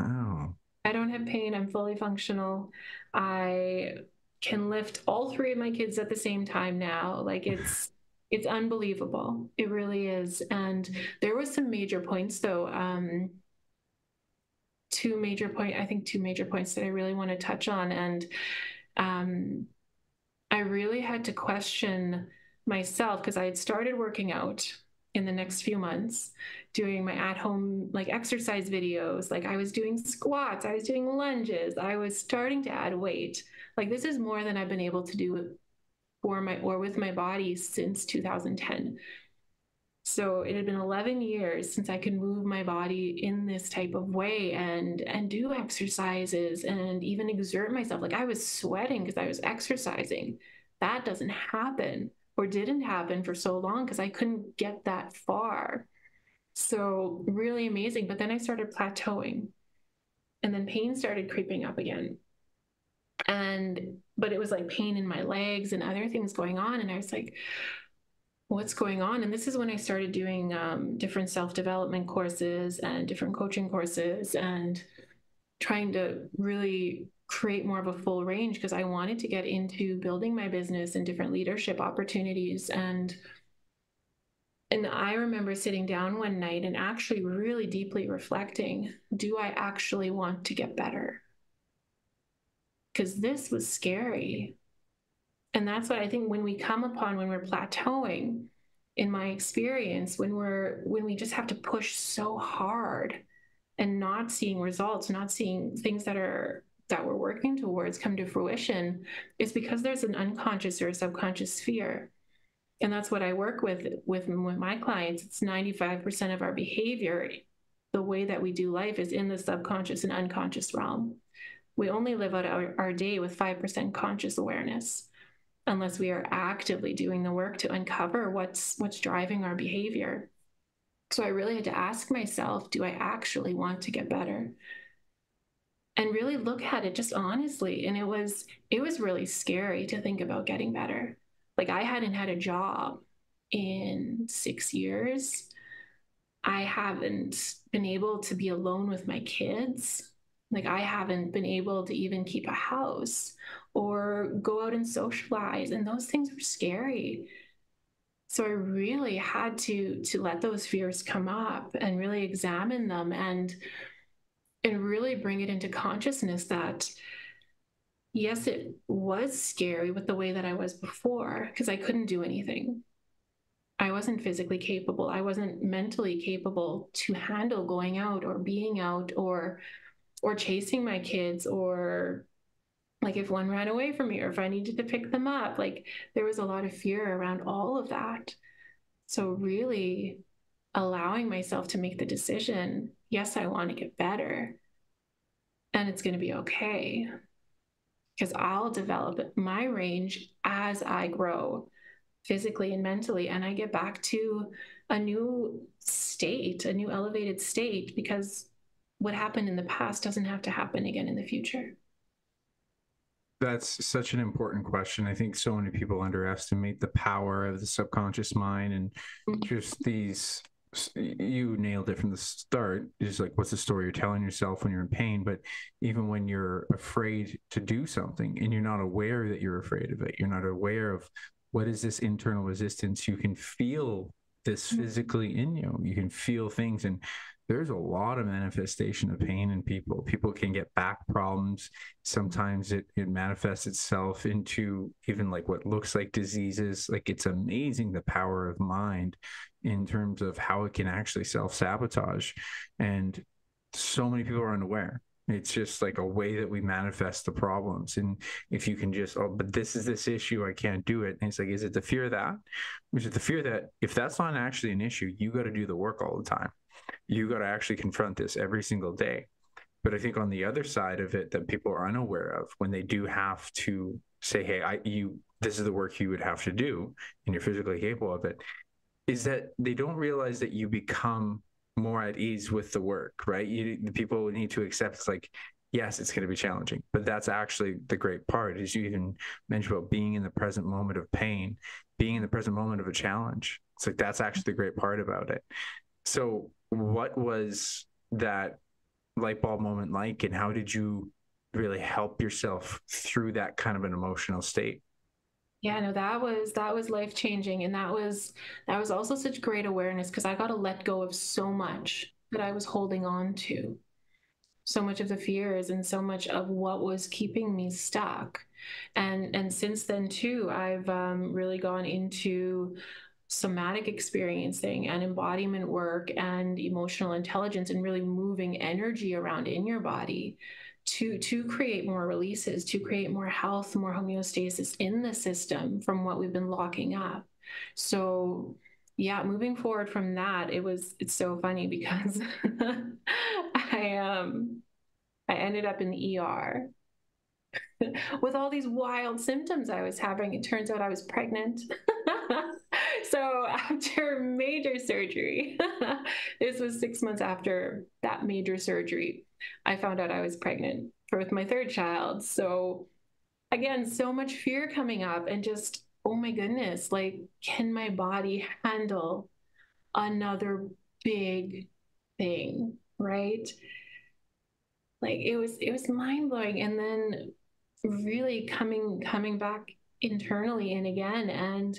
Wow. I don't have pain. I'm fully functional. I can lift all three of my kids at the same time now. Like it's <sighs> it's unbelievable. It really is. And there was some major points though. Um, two major point i think two major points that i really want to touch on and um, i really had to question myself because i had started working out in the next few months doing my at home like exercise videos like i was doing squats i was doing lunges i was starting to add weight. Like this is more than i've been able to do for my or with my body since 2010 so it had been 11 years since i could move my body in this type of way and and do exercises and even exert myself. Like i was sweating because i was exercising. That doesn't happen or didn't happen for so long because i couldn't get that far. So really amazing. But then i started plateauing and then pain started creeping up again. And but it was like pain in my legs and other things going on. And i was like what's going on. And this is when I started doing um, different self development courses and different coaching courses and trying to really create more of a full range because I wanted to get into building my business and different leadership opportunities and and I remember sitting down one night and actually really deeply reflecting, do I actually want to get better? Cuz this was scary. And that's what I think when we come upon when we're plateauing, in my experience, when we're when we just have to push so hard and not seeing results, not seeing things that are that we're working towards come to fruition, is because there's an unconscious or a subconscious fear. And that's what I work with with, with my clients. It's 95% of our behavior, the way that we do life is in the subconscious and unconscious realm. We only live out our, our day with 5% conscious awareness unless we are actively doing the work to uncover what's what's driving our behavior so i really had to ask myself do i actually want to get better and really look at it just honestly and it was it was really scary to think about getting better like I hadn't had a job in six years. I haven't been able to be alone with my kids. Like, I haven't been able to even keep a house or go out and socialize. And those things were scary. So I really had to to let those fears come up and really examine them and and really bring it into consciousness that yes, it was scary with the way that I was before because I couldn't do anything. I wasn't physically capable. I wasn't mentally capable to handle going out or being out or or chasing my kids or like if one ran away from me or if I needed to pick them up. Like there was a lot of fear around all of that. So really allowing myself to make the decision, yes, I want to get better and it's going to be okay because I'll develop my range as I grow physically and mentally and I get back to a new state, a new elevated state because what happened in the past doesn't have to happen again in the future. That's such an important question. I think so many people underestimate the power of the subconscious mind and mm-hmm. just these you nailed it from the start is like what's the story you're telling yourself when you're in pain but even when you're afraid to do something and you're not aware that you're afraid of it you're not aware of what is this internal resistance you can feel this mm-hmm. physically in you you can feel things and there's a lot of manifestation of pain in people. People can get back problems. Sometimes it, it manifests itself into even like what looks like diseases. Like it's amazing the power of mind in terms of how it can actually self sabotage. And so many people are unaware. It's just like a way that we manifest the problems. And if you can just, oh, but this is this issue, I can't do it. And it's like, is it the fear of that? Is the fear that if that's not actually an issue, you got to do the work all the time you got to actually confront this every single day. But I think on the other side of it that people are unaware of when they do have to say, hey, I you this is the work you would have to do and you're physically capable of it, is that they don't realize that you become more at ease with the work, right? You the people need to accept it's like, yes, it's going to be challenging, but that's actually the great part is you even mentioned about being in the present moment of pain, being in the present moment of a challenge. It's like that's actually the great part about it. So what was that light bulb moment like and how did you really help yourself through that kind of an emotional state? Yeah no that was that was life changing and that was that was also such great awareness because i got to let go of so much that i was holding on to. So much of the fears and so much of what was keeping me stuck. And and since then too i've um, really gone into somatic experiencing and embodiment work and emotional intelligence and really moving energy around in your body to to create more releases to create more health more homeostasis in the system from what we've been locking up. So yeah moving forward from that it was it's so funny because <laughs> i um i ended up in the er <laughs> with all these wild symptoms i was having. It turns out i was pregnant <laughs> so after major surgery, <laughs> this was six months after that major surgery, I found out I was pregnant with my third child. So again, so much fear coming up and just, oh my goodness, like, can my body handle another big thing? Right. Like it was, it was mind blowing. And then really coming, coming back internally and again and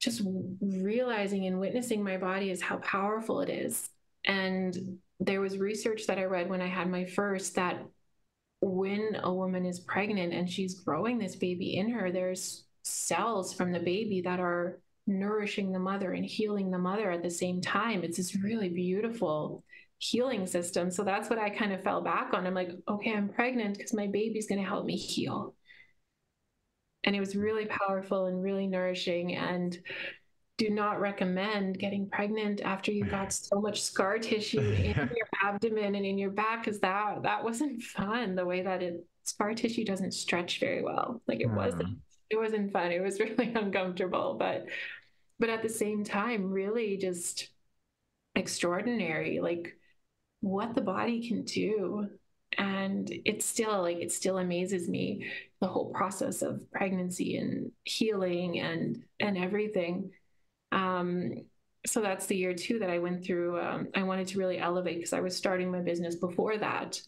just realizing and witnessing my body is how powerful it is. And there was research that I read when I had my first that when a woman is pregnant and she's growing this baby in her, there's cells from the baby that are nourishing the mother and healing the mother at the same time. It's this really beautiful healing system. So that's what I kind of fell back on. I'm like, okay, I'm pregnant because my baby's going to help me heal and it was really powerful and really nourishing and do not recommend getting pregnant after you've got so much scar tissue in <laughs> your abdomen and in your back because that that wasn't fun the way that it scar tissue doesn't stretch very well. Like it wasn't mm. it wasn't fun. It was <laughs> really uncomfortable but but at the same time really just extraordinary like what the body can do. And it's still like it still amazes me the whole process of pregnancy and healing and and everything. Um so that's the year two that i went through. Um, i wanted to really elevate because i was starting my business before that.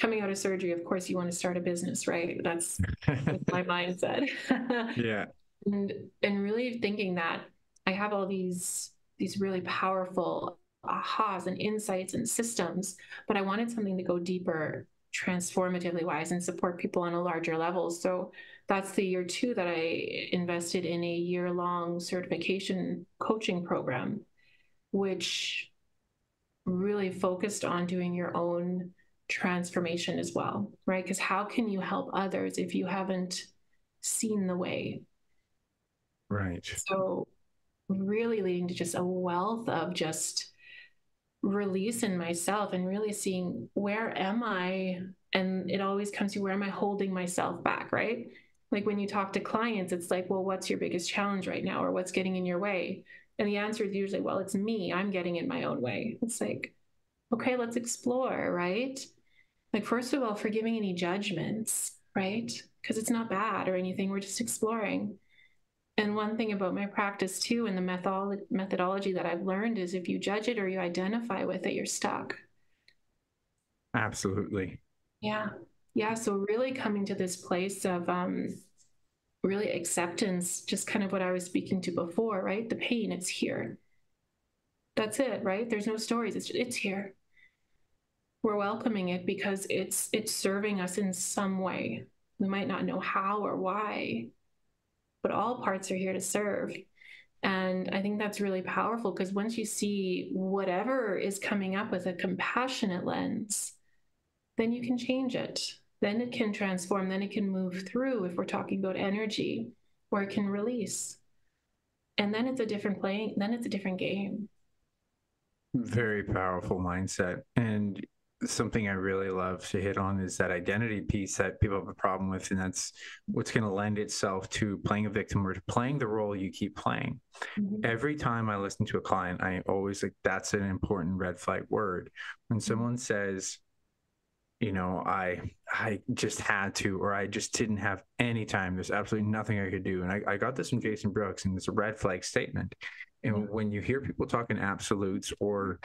Coming out of surgery of course you want to start a business right? That's <laughs> my mindset. Yeah. <laughs> And and really thinking that i have all these these really powerful ahas and insights and systems, but I wanted something to go deeper, transformatively wise, and support people on a larger level. So that's the year two that I invested in a year long certification coaching program, which really focused on doing your own transformation as well, right? Because how can you help others if you haven't seen the way? Right. So, really leading to just a wealth of just release in myself and really seeing where am I? And it always comes to where am I holding myself back, right? Like when you talk to clients, it's like, well, what's your biggest challenge right now? Or what's getting in your way? And the answer is usually, well, it's me. I'm getting in my own way. It's like, okay, let's explore, right? Like, first of all, forgiving any judgments, right? Because it's not bad or anything. We're just exploring. And one thing about my practice too, and the method- methodology that I've learned is if you judge it or you identify with it, you're stuck. Absolutely. Yeah. Yeah. So really coming to this place of um, really acceptance, just kind of what I was speaking to before, right? The pain, it's here. That's it, right? There's no stories. It's it's here. We're welcoming it because it's it's serving us in some way. We might not know how or why, but all parts are here to serve. And I think that's really powerful because once you see whatever is coming up with a compassionate lens, then you can change it. Then it can transform, then it can move through if we're talking about energy, or it can release. And then it's a different playing, then it's a different game. Very powerful mindset. And something I really love to hit on is that identity piece that people have a problem with, and that's what's going to lend itself to playing a victim or to playing the role you keep playing. Mm-hmm. Every time I listen to a client, I always like that's an important red flag word. When mm-hmm. someone says, you know, I I just had to, or I just didn't have any time. There's absolutely nothing I could do. And I, I got this from Jason Brooks, and it's a red flag statement. And mm-hmm. when you hear people talking absolutes or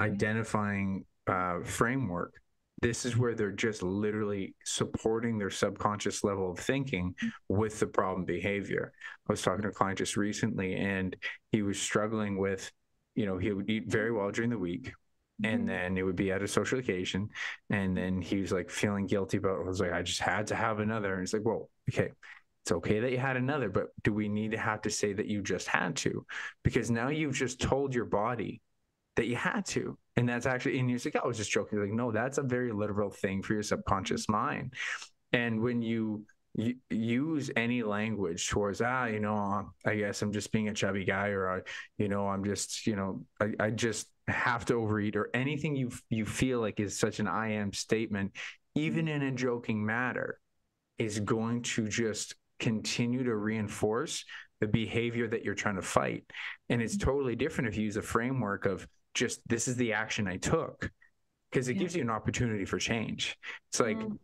identifying uh, framework, this is where they're just literally supporting their subconscious level of thinking with the problem behavior. I was talking to a client just recently, and he was struggling with, you know, he would eat very well during the week. And mm-hmm. then it would be at a social occasion. And then he was like feeling guilty about it. I was like, I just had to have another. And it's like, well, okay, it's okay that you had another, but do we need to have to say that you just had to? Because now you've just told your body that you had to. And that's actually, and you're like, I was just joking. Like, no, that's a very literal thing for your subconscious mind. And when you, you use any language towards ah you know i guess i'm just being a chubby guy or I, you know i'm just you know I, I just have to overeat or anything you you feel like is such an i am statement even in a joking matter is going to just continue to reinforce the behavior that you're trying to fight and it's totally different if you use a framework of just this is the action I took because it yeah. gives you an opportunity for change. It's like, mm.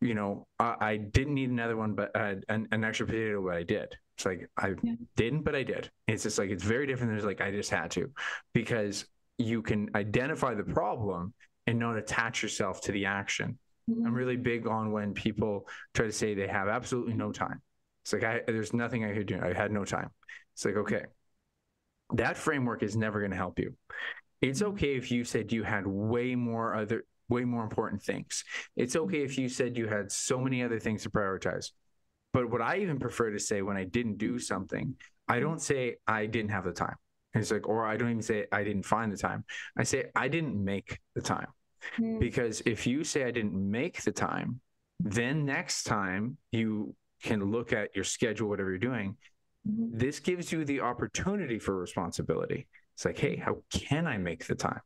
you know, I, I, didn't need another one, but uh, an, an, extra potato, but I did. It's like I yeah. didn't, but I did. It's just like it's very different than like I just had to, because you can identify the problem and not attach yourself to the action. Mm-hmm. I'm really big on when people try to say they have absolutely no time. It's like I there's nothing I could do. I had no time. It's like okay, that framework is never going to help you. It's mm-hmm. okay if you said you had way more other way more important things. It's okay if you said you had so many other things to prioritize. But what I even prefer to say when I didn't do something, I don't say I didn't have the time. It's like, or I don't even say I didn't find the time. I say I didn't make the time. Mm. Because if you say I didn't make the time, then next time you can look at your schedule, whatever you're doing, Mm-hmm. This gives you the opportunity for responsibility. It's like, hey, how can I make the time?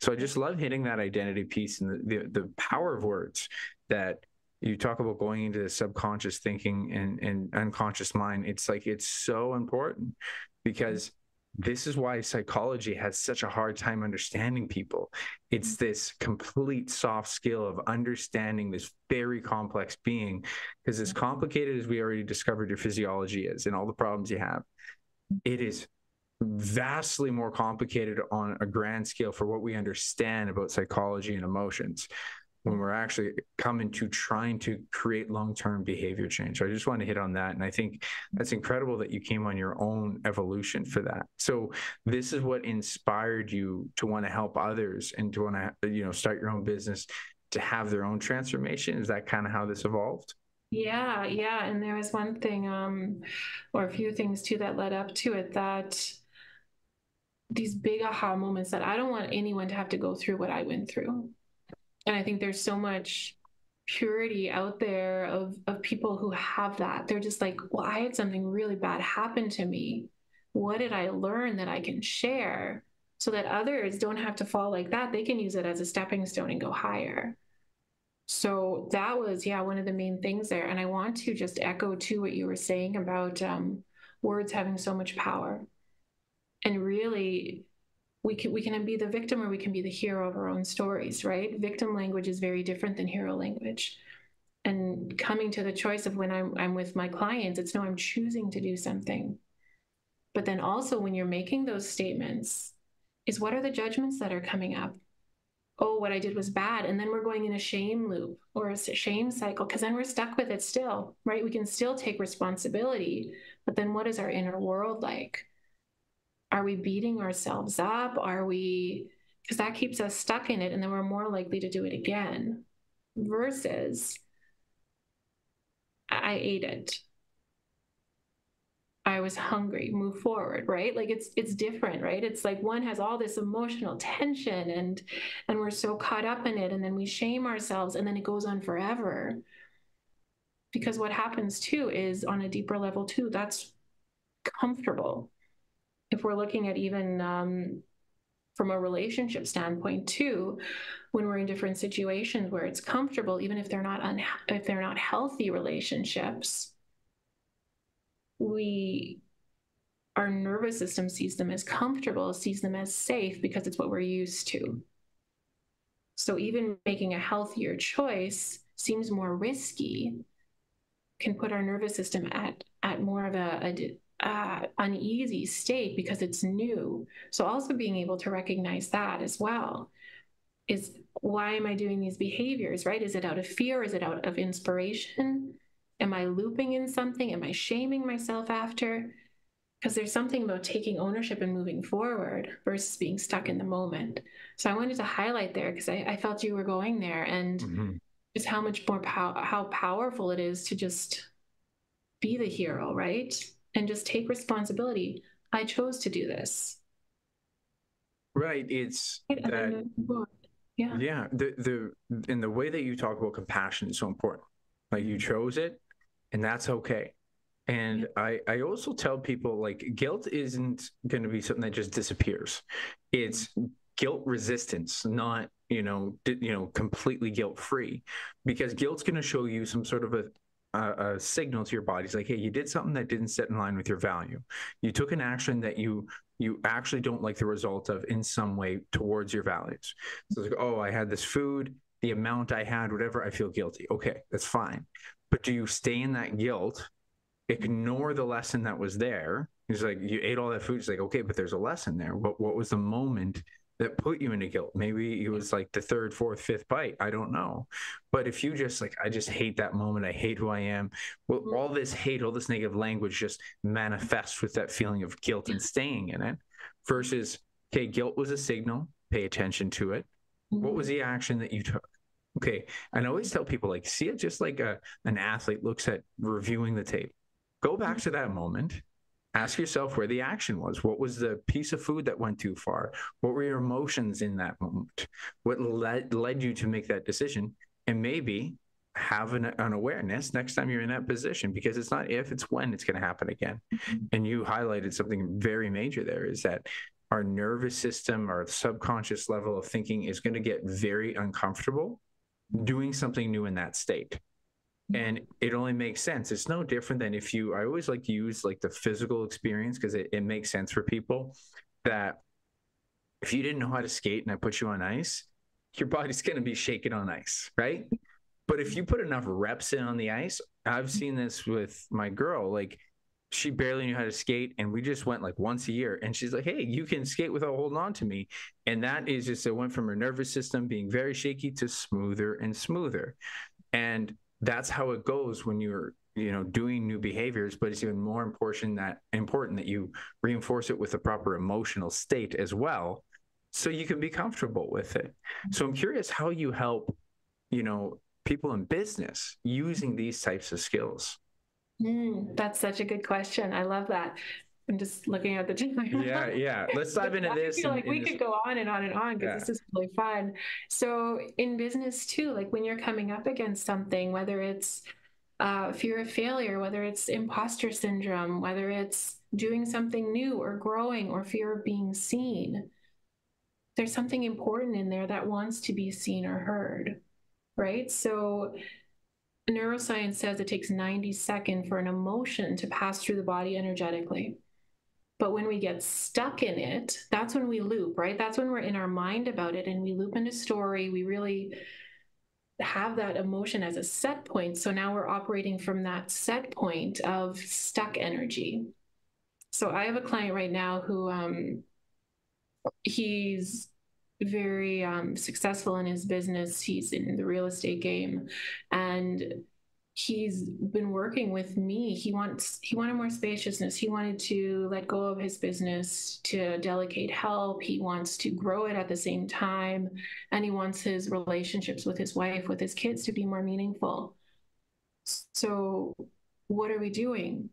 So I just love hitting that identity piece and the, the, the power of words that you talk about going into the subconscious thinking and, and unconscious mind. It's like it's so important because this is why psychology has such a hard time understanding people. It's mm. this complete soft skill of understanding this very complex being, because as complicated as we already discovered your physiology is and all the problems you have, it is vastly more complicated on a grand scale for what we understand about psychology and emotions when we're actually coming to trying to create long-term behavior change. So I just want to hit on that. And I think that's incredible that you came on your own evolution for that. So this is what inspired you to want to help others and to want to, you know, start your own business to have their own transformation. Is that kind of how this evolved? Yeah, yeah. And there was one thing, um, or a few things too that led up to it that these big aha moments that I don't want anyone to have to go through what I went through and i think there's so much purity out there of of people who have that. They're just like well i had something really bad happen to me. What did i learn that i can share so that others don't have to fall like that? They can use it as a stepping stone and go higher. So that was yeah one of the main things there. And i want to just echo to what you were saying about um, words having so much power. And really we can we can be the victim or we can be the hero of our own stories right? Victim language is very different than hero language. And coming to the choice of when I'm, I'm with my clients it's no i'm choosing to do something. But then also when you're making those statements is what are the judgments that are coming up? Oh what i did was bad. And then we're going in a shame loop or a shame cycle because then we're stuck with it still right? We can still take responsibility but then what is our inner world like are we beating ourselves up? Are we, because that keeps us stuck in it and then we're more likely to do it again versus I ate it. I was hungry, move forward, right? Like it's it's different, right? It's like one has all this emotional tension and and we're so caught up in it and then we shame ourselves and then it goes on forever. Because what happens too is on a deeper level too, that's comfortable if we're looking at even um, from a relationship standpoint too when we're in different situations where it's comfortable even if they're not un- if they're not healthy relationships we our nervous system sees them as comfortable sees them as safe because it's what we're used to. So even making a healthier choice seems more risky can put our nervous system at at more of a, a uh, uneasy state because it's new. So, also being able to recognize that as well is why am I doing these behaviors, right? Is it out of fear? Is it out of inspiration? Am I looping in something? Am I shaming myself after? Because there's something about taking ownership and moving forward versus being stuck in the moment. So I wanted to highlight there because I, I, felt you were going there and mm-hmm. just how much more pow- how powerful it is to just be the hero, right? And just take responsibility. I chose to do this. Right. It's that, yeah. Yeah. The the in the way that you talk about compassion is so important. Like you chose it, and that's okay. And yeah. I I also tell people like guilt isn't going to be something that just disappears. It's guilt resistance, not you know you know completely guilt free, because guilt's going to show you some sort of a a, a signal to your body. It's like, hey, you did something that didn't sit in line with your value. You took an action that you you actually don't like the result of in some way towards your values. So it's like, oh, I had this food, the amount I had, whatever, I feel guilty. Okay, that's fine. But do you stay in that guilt, ignore the lesson that was there? He's like, you ate all that food. It's like, okay, but there's a lesson there. But what was the moment that put you into guilt. Maybe it was like the third, fourth, fifth bite. I don't know. But if you just like, I just hate that moment. I hate who I am. Well, mm-hmm. all this hate, all this negative language just manifests with that feeling of guilt and staying in it versus, okay, guilt was a signal. Pay attention to it. What was mm-hmm. the action that you took? Okay. And I always tell people like, see it just like a, an athlete looks at reviewing the tape. Go back mm-hmm. to that moment ask yourself where the action was. What was the piece of food that went too far? What were your emotions in that moment? What led, led you to make that decision? And maybe have an, an awareness next time you're in that position because it's not if, it's when it's going to happen again. Mm-hmm. And you highlighted something very major there is that our nervous system, our subconscious level of thinking is going to get very uncomfortable doing something new in that state. Mm-hmm. and it only makes sense. It's no different than if you i always like to use like the physical experience because it, it makes sense for people that if you didn't know how to skate and i put you on ice your body's going to be shaking on ice right? But if you put enough reps in on the ice i've mm-hmm. seen this with my girl like she barely knew how to skate and we just went like once a year and she's like hey you can skate without holding on to me. And that is just it went from her nervous system being very shaky to smoother and smoother. And that's how it goes when you're you know doing new behaviors but it's even more important that important that you reinforce it with a proper emotional state as well so you can be comfortable with it. So i'm curious how you help you know people in business using these types of skills. Mm, that's such a good question. I love that I'm just looking at the <laughs> gym. yeah, yeah. Let's dive into <laughs> this. I feel like we could go on and on and on because yeah. this is really fun. So in business too, like when you're coming up against something, whether it's uh, fear of failure, whether it's imposter syndrome, whether it's doing something new or growing or fear of being seen, there's something important in there that wants to be seen or heard, right? So neuroscience says it takes 90 seconds for an emotion to pass through the body energetically. But when we get stuck in it, that's when we loop, right? That's when we're in our mind about it and we loop into story. We really have that emotion as a set point. So now we're operating from that set point of stuck energy. So I have a client right now who um, he's very um, successful in his business. He's in the real estate game, and he's been working with me. He wants he wanted more spaciousness. He wanted to let go of his business to delegate help. He wants to grow it at the same time and he wants his relationships with his wife with his kids to be more meaningful. So what are we doing?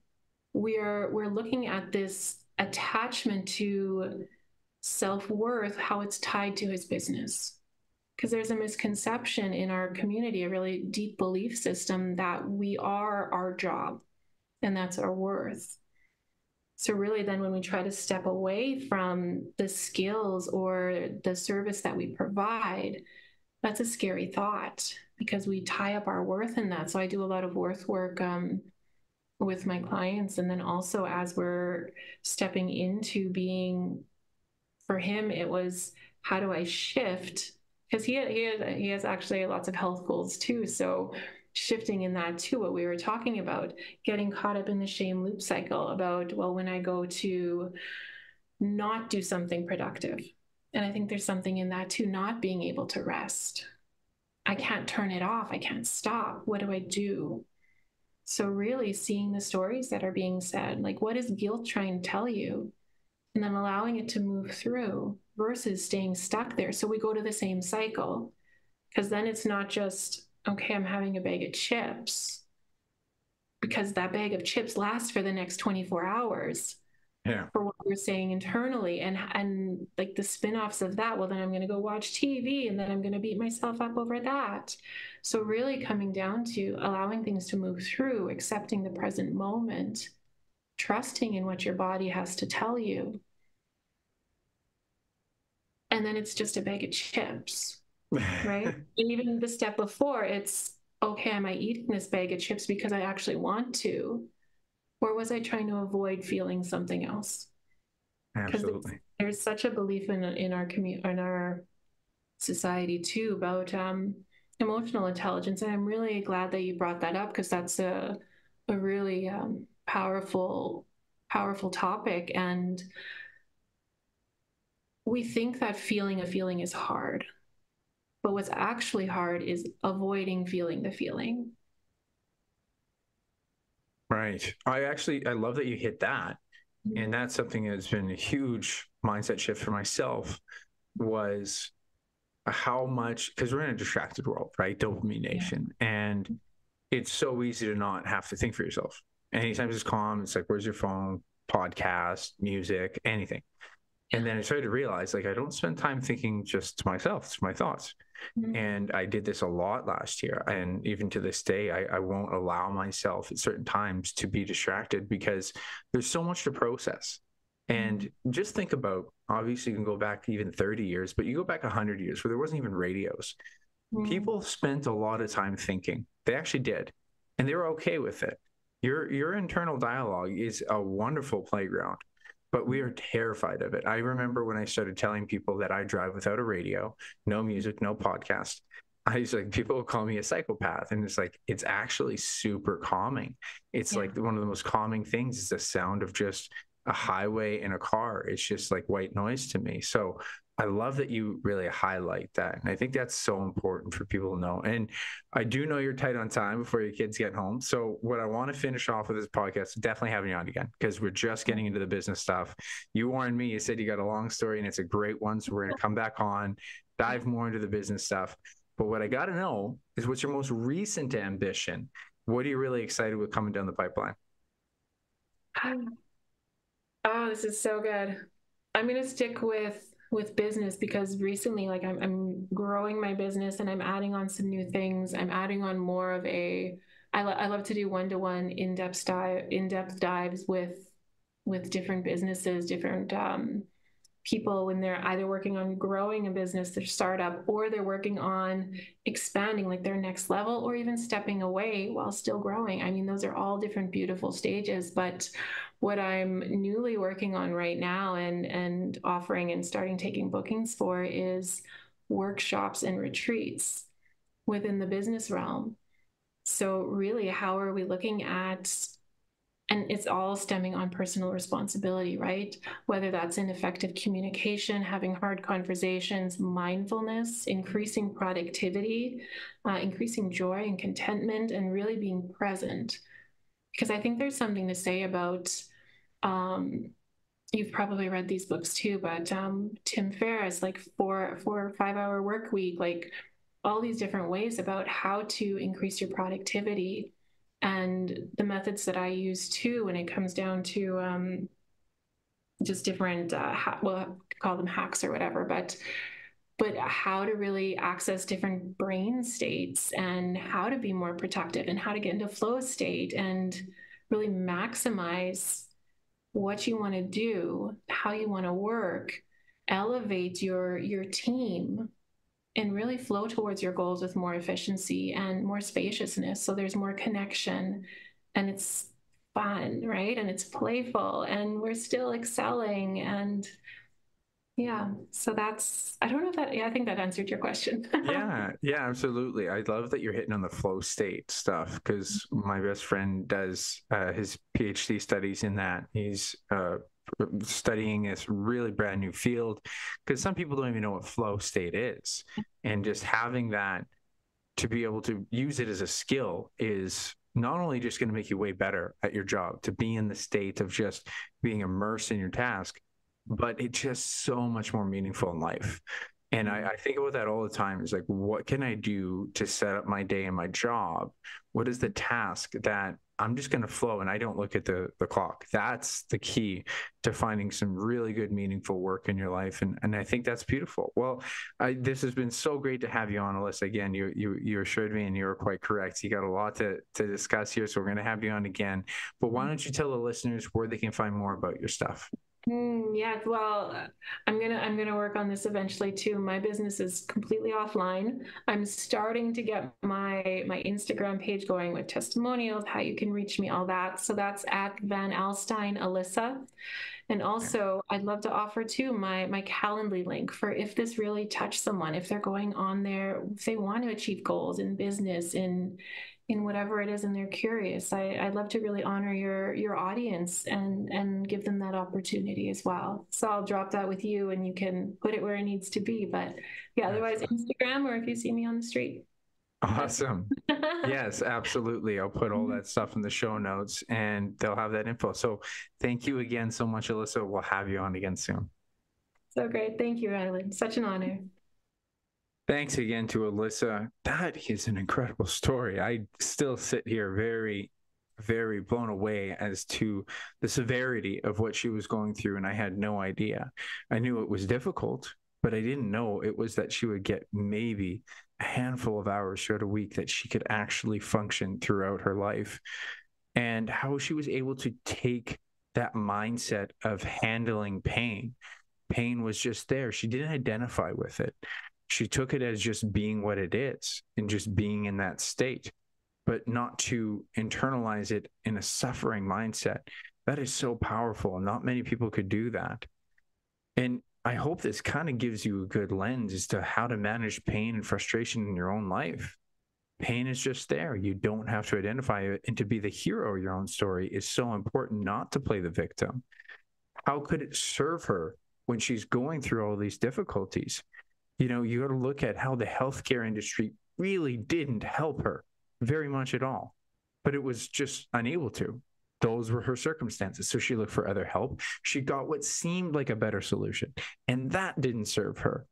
We are we're looking at this attachment to self-worth how it's tied to his business because there's a misconception in our community, a really deep belief system that we are our job and that's our worth. So, really, then when we try to step away from the skills or the service that we provide, that's a scary thought because we tie up our worth in that. So, I do a lot of worth work um, with my clients. And then also, as we're stepping into being, for him, it was how do I shift because he he has, he has actually lots of health goals too. So shifting in that too, what we were talking about, getting caught up in the shame loop cycle about well, when I go to not do something productive, and I think there's something in that too, not being able to rest. I can't turn it off. I can't stop. What do I do? So, really seeing the stories that are being said, like what is guilt trying to tell you? And then allowing it to move through versus staying stuck there. So we go to the same cycle because then it's not just, okay, I'm having a bag of chips because that bag of chips lasts for the next 24 hours. Yeah. For what we're saying internally and and like the spin-offs of that, well then I'm gonna go watch TV and then I'm gonna beat myself up over that. So really coming down to allowing things to move through, accepting the present moment, trusting in what your body has to tell you and then it's just a bag of chips right? And <laughs> even the step before it's okay am i eating this bag of chips because i actually want to? Or was i trying to avoid feeling something else? Absolutely. there's such a belief in in our community in our society too about um, emotional intelligence and i'm really glad that you brought that up because that's a a really um, powerful powerful topic. And we think that feeling a feeling is hard. But what's actually hard is avoiding feeling the feeling. Right. I actually I love that you hit that. Mm-hmm. And that's something that's been a huge mindset shift for myself was how much because we're in a distracted world, right? Dopamine nation. Yeah. And it's so easy to not have to think for yourself. Anytime it's calm, it's like, where's your phone? Podcast, music, anything. And then I started to realize like I don't spend time thinking just to myself, to my thoughts. Mm-hmm. And I did this a lot last year. And even to this day, I, I won't allow myself at certain times to be distracted because there's so much to process. And mm-hmm. just think about obviously, you can go back even 30 years, but you go back 100 years where there wasn't even radios. Mm-hmm. People spent a lot of time thinking. They actually did. and they were okay with it. Your your internal dialogue is a wonderful playground, but we are terrified of it. I remember when I started telling people that I drive without a radio, no music, no podcast. I was like, people will call me a psychopath. And it's like, it's actually super calming. It's yeah. like one of the most calming things is the sound of just a highway in a car. It's just like white noise to me. So I love that you really highlight that. And I think that's so important for people to know. And I do know you're tight on time before your kids get home. So, what I want to finish off with this podcast, definitely having you on again, because we're just getting into the business stuff. You warned me, you said you got a long story and it's a great one. So, we're going to come back on, dive more into the business stuff. But what I got to know is what's your most recent ambition? What are you really excited with coming down the pipeline? <sighs> Oh, this is so good. I'm going to stick with with business because recently like I'm, I'm growing my business and i'm adding on some new things i'm adding on more of a i, lo- I love to do one-to-one in-depth dive in-depth dives with with different businesses different um, people when they're either working on growing a business, their startup, or they're working on expanding like their next level, or even stepping away while still growing. I mean, those are all different beautiful stages. But what I'm newly working on right now and and offering and starting taking bookings for is workshops and retreats within the business realm. So really, how are we looking at and it's all stemming on personal responsibility, right? Whether that's in effective communication, having hard conversations, mindfulness, increasing productivity, uh, increasing joy and contentment, and really being present. Because I think there's something to say about, um, you've probably read these books too, but um, Tim Ferriss, like four, four or five hour work week, like all these different ways about how to increase your productivity and the methods that I use too when it comes down to um, just different uh, ha- well call them hacks or whatever but but how to really access different brain states and how to be more productive and how to get into flow state and really maximize what you want to do how you want to work elevate your your team and really flow towards your goals with more efficiency and more spaciousness. So there's more connection and it's fun, right? And it's playful and we're still excelling. And yeah, so that's, I don't know if that, yeah, I think that answered your question. yeah, <laughs> yeah, absolutely. I love that you're hitting on the flow state stuff because my best friend does uh, his PhD studies in that. He's uh, studying this really brand new field because some people don't even know what flow state is and just having that to be able to use it as a skill is not only just going to make you way better at your job to be in the state of just being immersed in your task but it's just so much more meaningful in life and I, mm-hmm. I, think about that all the time. Is like, what can I do to set up my day and my job? What is the task that I'm just going to flow and I don't look at the the clock. That's the key to finding some really good, meaningful work in your life, and and I think that's beautiful. Well, I, this has been so great to have you on, Alyssa. Again, you you you assured me, and you were quite correct. You got a lot to to discuss here, so we're going to have you on again. But why mm-hmm. don't you tell the listeners where they can find more about your stuff? Mm, yeah, well, I'm gonna I'm gonna work on this eventually too. My business is completely offline. I'm starting to get my my Instagram page going with testimonials, how you can reach me, all that. So that's at Van Alstyne Alyssa. And also, I'd love to offer too my my Calendly link for if this really touched someone, if they're going on there, if they want to achieve goals in business, in in whatever it is and they're curious. I, i'd love to really honor your your audience and and give them that opportunity as well. So i'll drop that with you and you can put it where it needs to be. But yeah otherwise instagram or if you see me on the street. Awesome. <laughs> Yes absolutely. I'll put all mm-hmm. that stuff in the show notes and they'll have that info. So thank you again so much alyssa. We'll have you on again soon. So great. Thank you Rhyland. such an honor Thanks again to Alyssa. That is an incredible story. I still sit here very, very blown away as to the severity of what she was going through. And I had no idea. I knew it was difficult, but I didn't know it was that she would get maybe a handful of hours throughout a week that she could actually function throughout her life. And how she was able to take that mindset of handling pain. Pain was just there. She didn't identify with it she took it as just being what it is and just being in that state. but not to internalize it in a suffering mindset. That is so powerful. Not many people could do that. And I hope this kind of gives you a good lens as to how to manage pain and frustration in your own life. Pain is just there. You don't have to identify it. And to be the hero of your own story is so important not to play the victim. How could it serve her when she's going through all these difficulties? You know, you got to look at how the healthcare industry really didn't help her very much at all, but it was just unable to. Those were her circumstances. So she looked for other help. She got what seemed like a better solution, and that didn't serve her.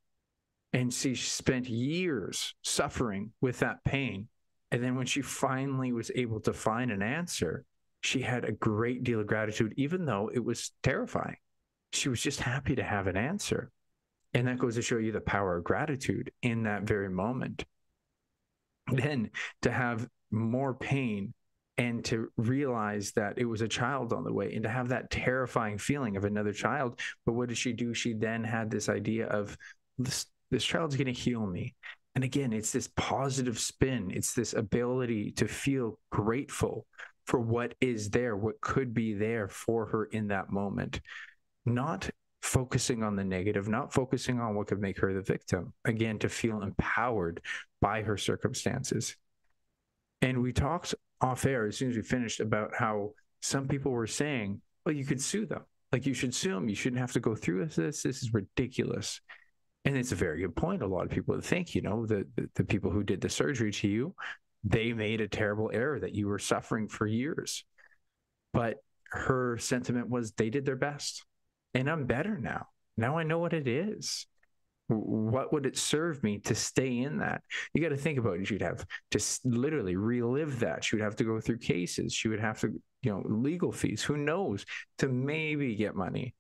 And she spent years suffering with that pain. And then when she finally was able to find an answer, she had a great deal of gratitude, even though it was terrifying. She was just happy to have an answer. And that goes to show you the power of gratitude in that very moment. Then to have more pain and to realize that it was a child on the way and to have that terrifying feeling of another child. But what did she do? She then had this idea of this, this child's going to heal me. And again, it's this positive spin, it's this ability to feel grateful for what is there, what could be there for her in that moment. Not focusing on the negative, not focusing on what could make her the victim. Again, to feel empowered by her circumstances. And we talked off air as soon as we finished about how some people were saying, well, you could sue them. Like you should sue them. You shouldn't have to go through this. This is ridiculous. And it's a very good point. A lot of people think, you know, the, the, the people who did the surgery to you, they made a terrible error that you were suffering for years. But her sentiment was they did their best. And I'm better now. Now I know what it is what would it serve me to stay in that? You got to think about it. She'd have to literally relive that. She would have to go through cases. She would have to, you know, legal fees. Who knows? To maybe get money.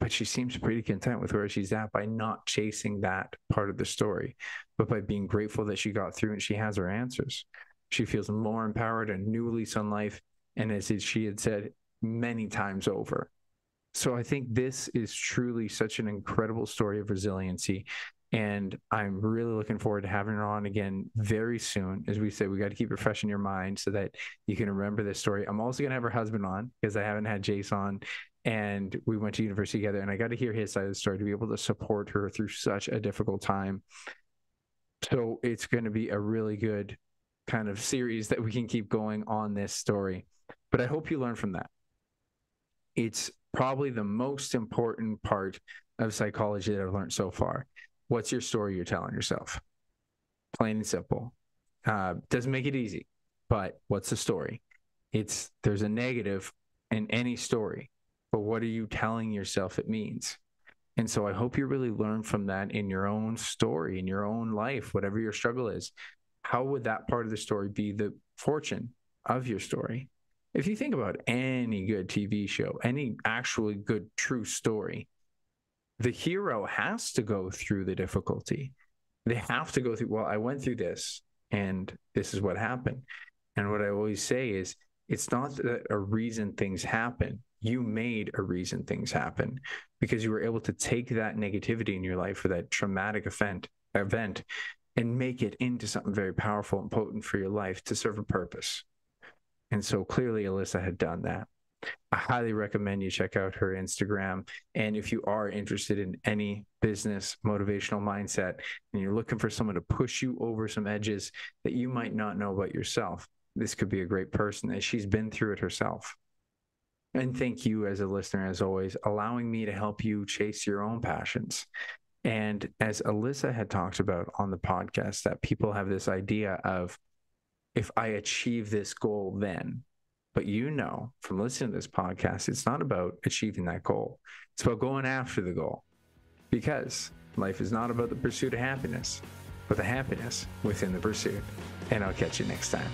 But she seems pretty content with where she's at by not chasing that part of the story, but by being grateful that she got through and she has her answers. She feels more empowered, a new lease on life. And as she had said many times over, so I think this is truly such an incredible story of resiliency. And I'm really looking forward to having her on again very soon. As we said, we got to keep it fresh in your mind so that you can remember this story. I'm also going to have her husband on because I haven't had Jace on. And we went to university together, and I got to hear his side of the story to be able to support her through such a difficult time. So it's going to be a really good kind of series that we can keep going on this story. But I hope you learn from that. It's probably the most important part of psychology that I've learned so far. What's your story you're telling yourself? Plain and simple. Uh, doesn't make it easy, but what's the story? It's there's a negative in any story, but what are you telling yourself it means? And so I hope you really learn from that in your own story, in your own life, whatever your struggle is. How would that part of the story be the fortune of your story? If you think about any good TV show, any actually good true story, the hero has to go through the difficulty. They have to go through, well, I went through this and this is what happened. And what I always say is, it's not that a reason things happen. You made a reason things happen because you were able to take that negativity in your life or that traumatic event event and make it into something very powerful and potent for your life to serve a purpose. And so clearly Alyssa had done that. I highly recommend you check out her Instagram. And if you are interested in any business motivational mindset and you're looking for someone to push you over some edges that you might not know about yourself, this could be a great person as she's been through it herself. And thank you as a listener, as always, allowing me to help you chase your own passions. And as Alyssa had talked about on the podcast, that people have this idea of if I achieve this goal then. But you know from listening to this podcast, it's not about achieving that goal. It's about going after the goal. Because life is not about the pursuit of happiness, but the happiness within the pursuit. And I'll catch you next time.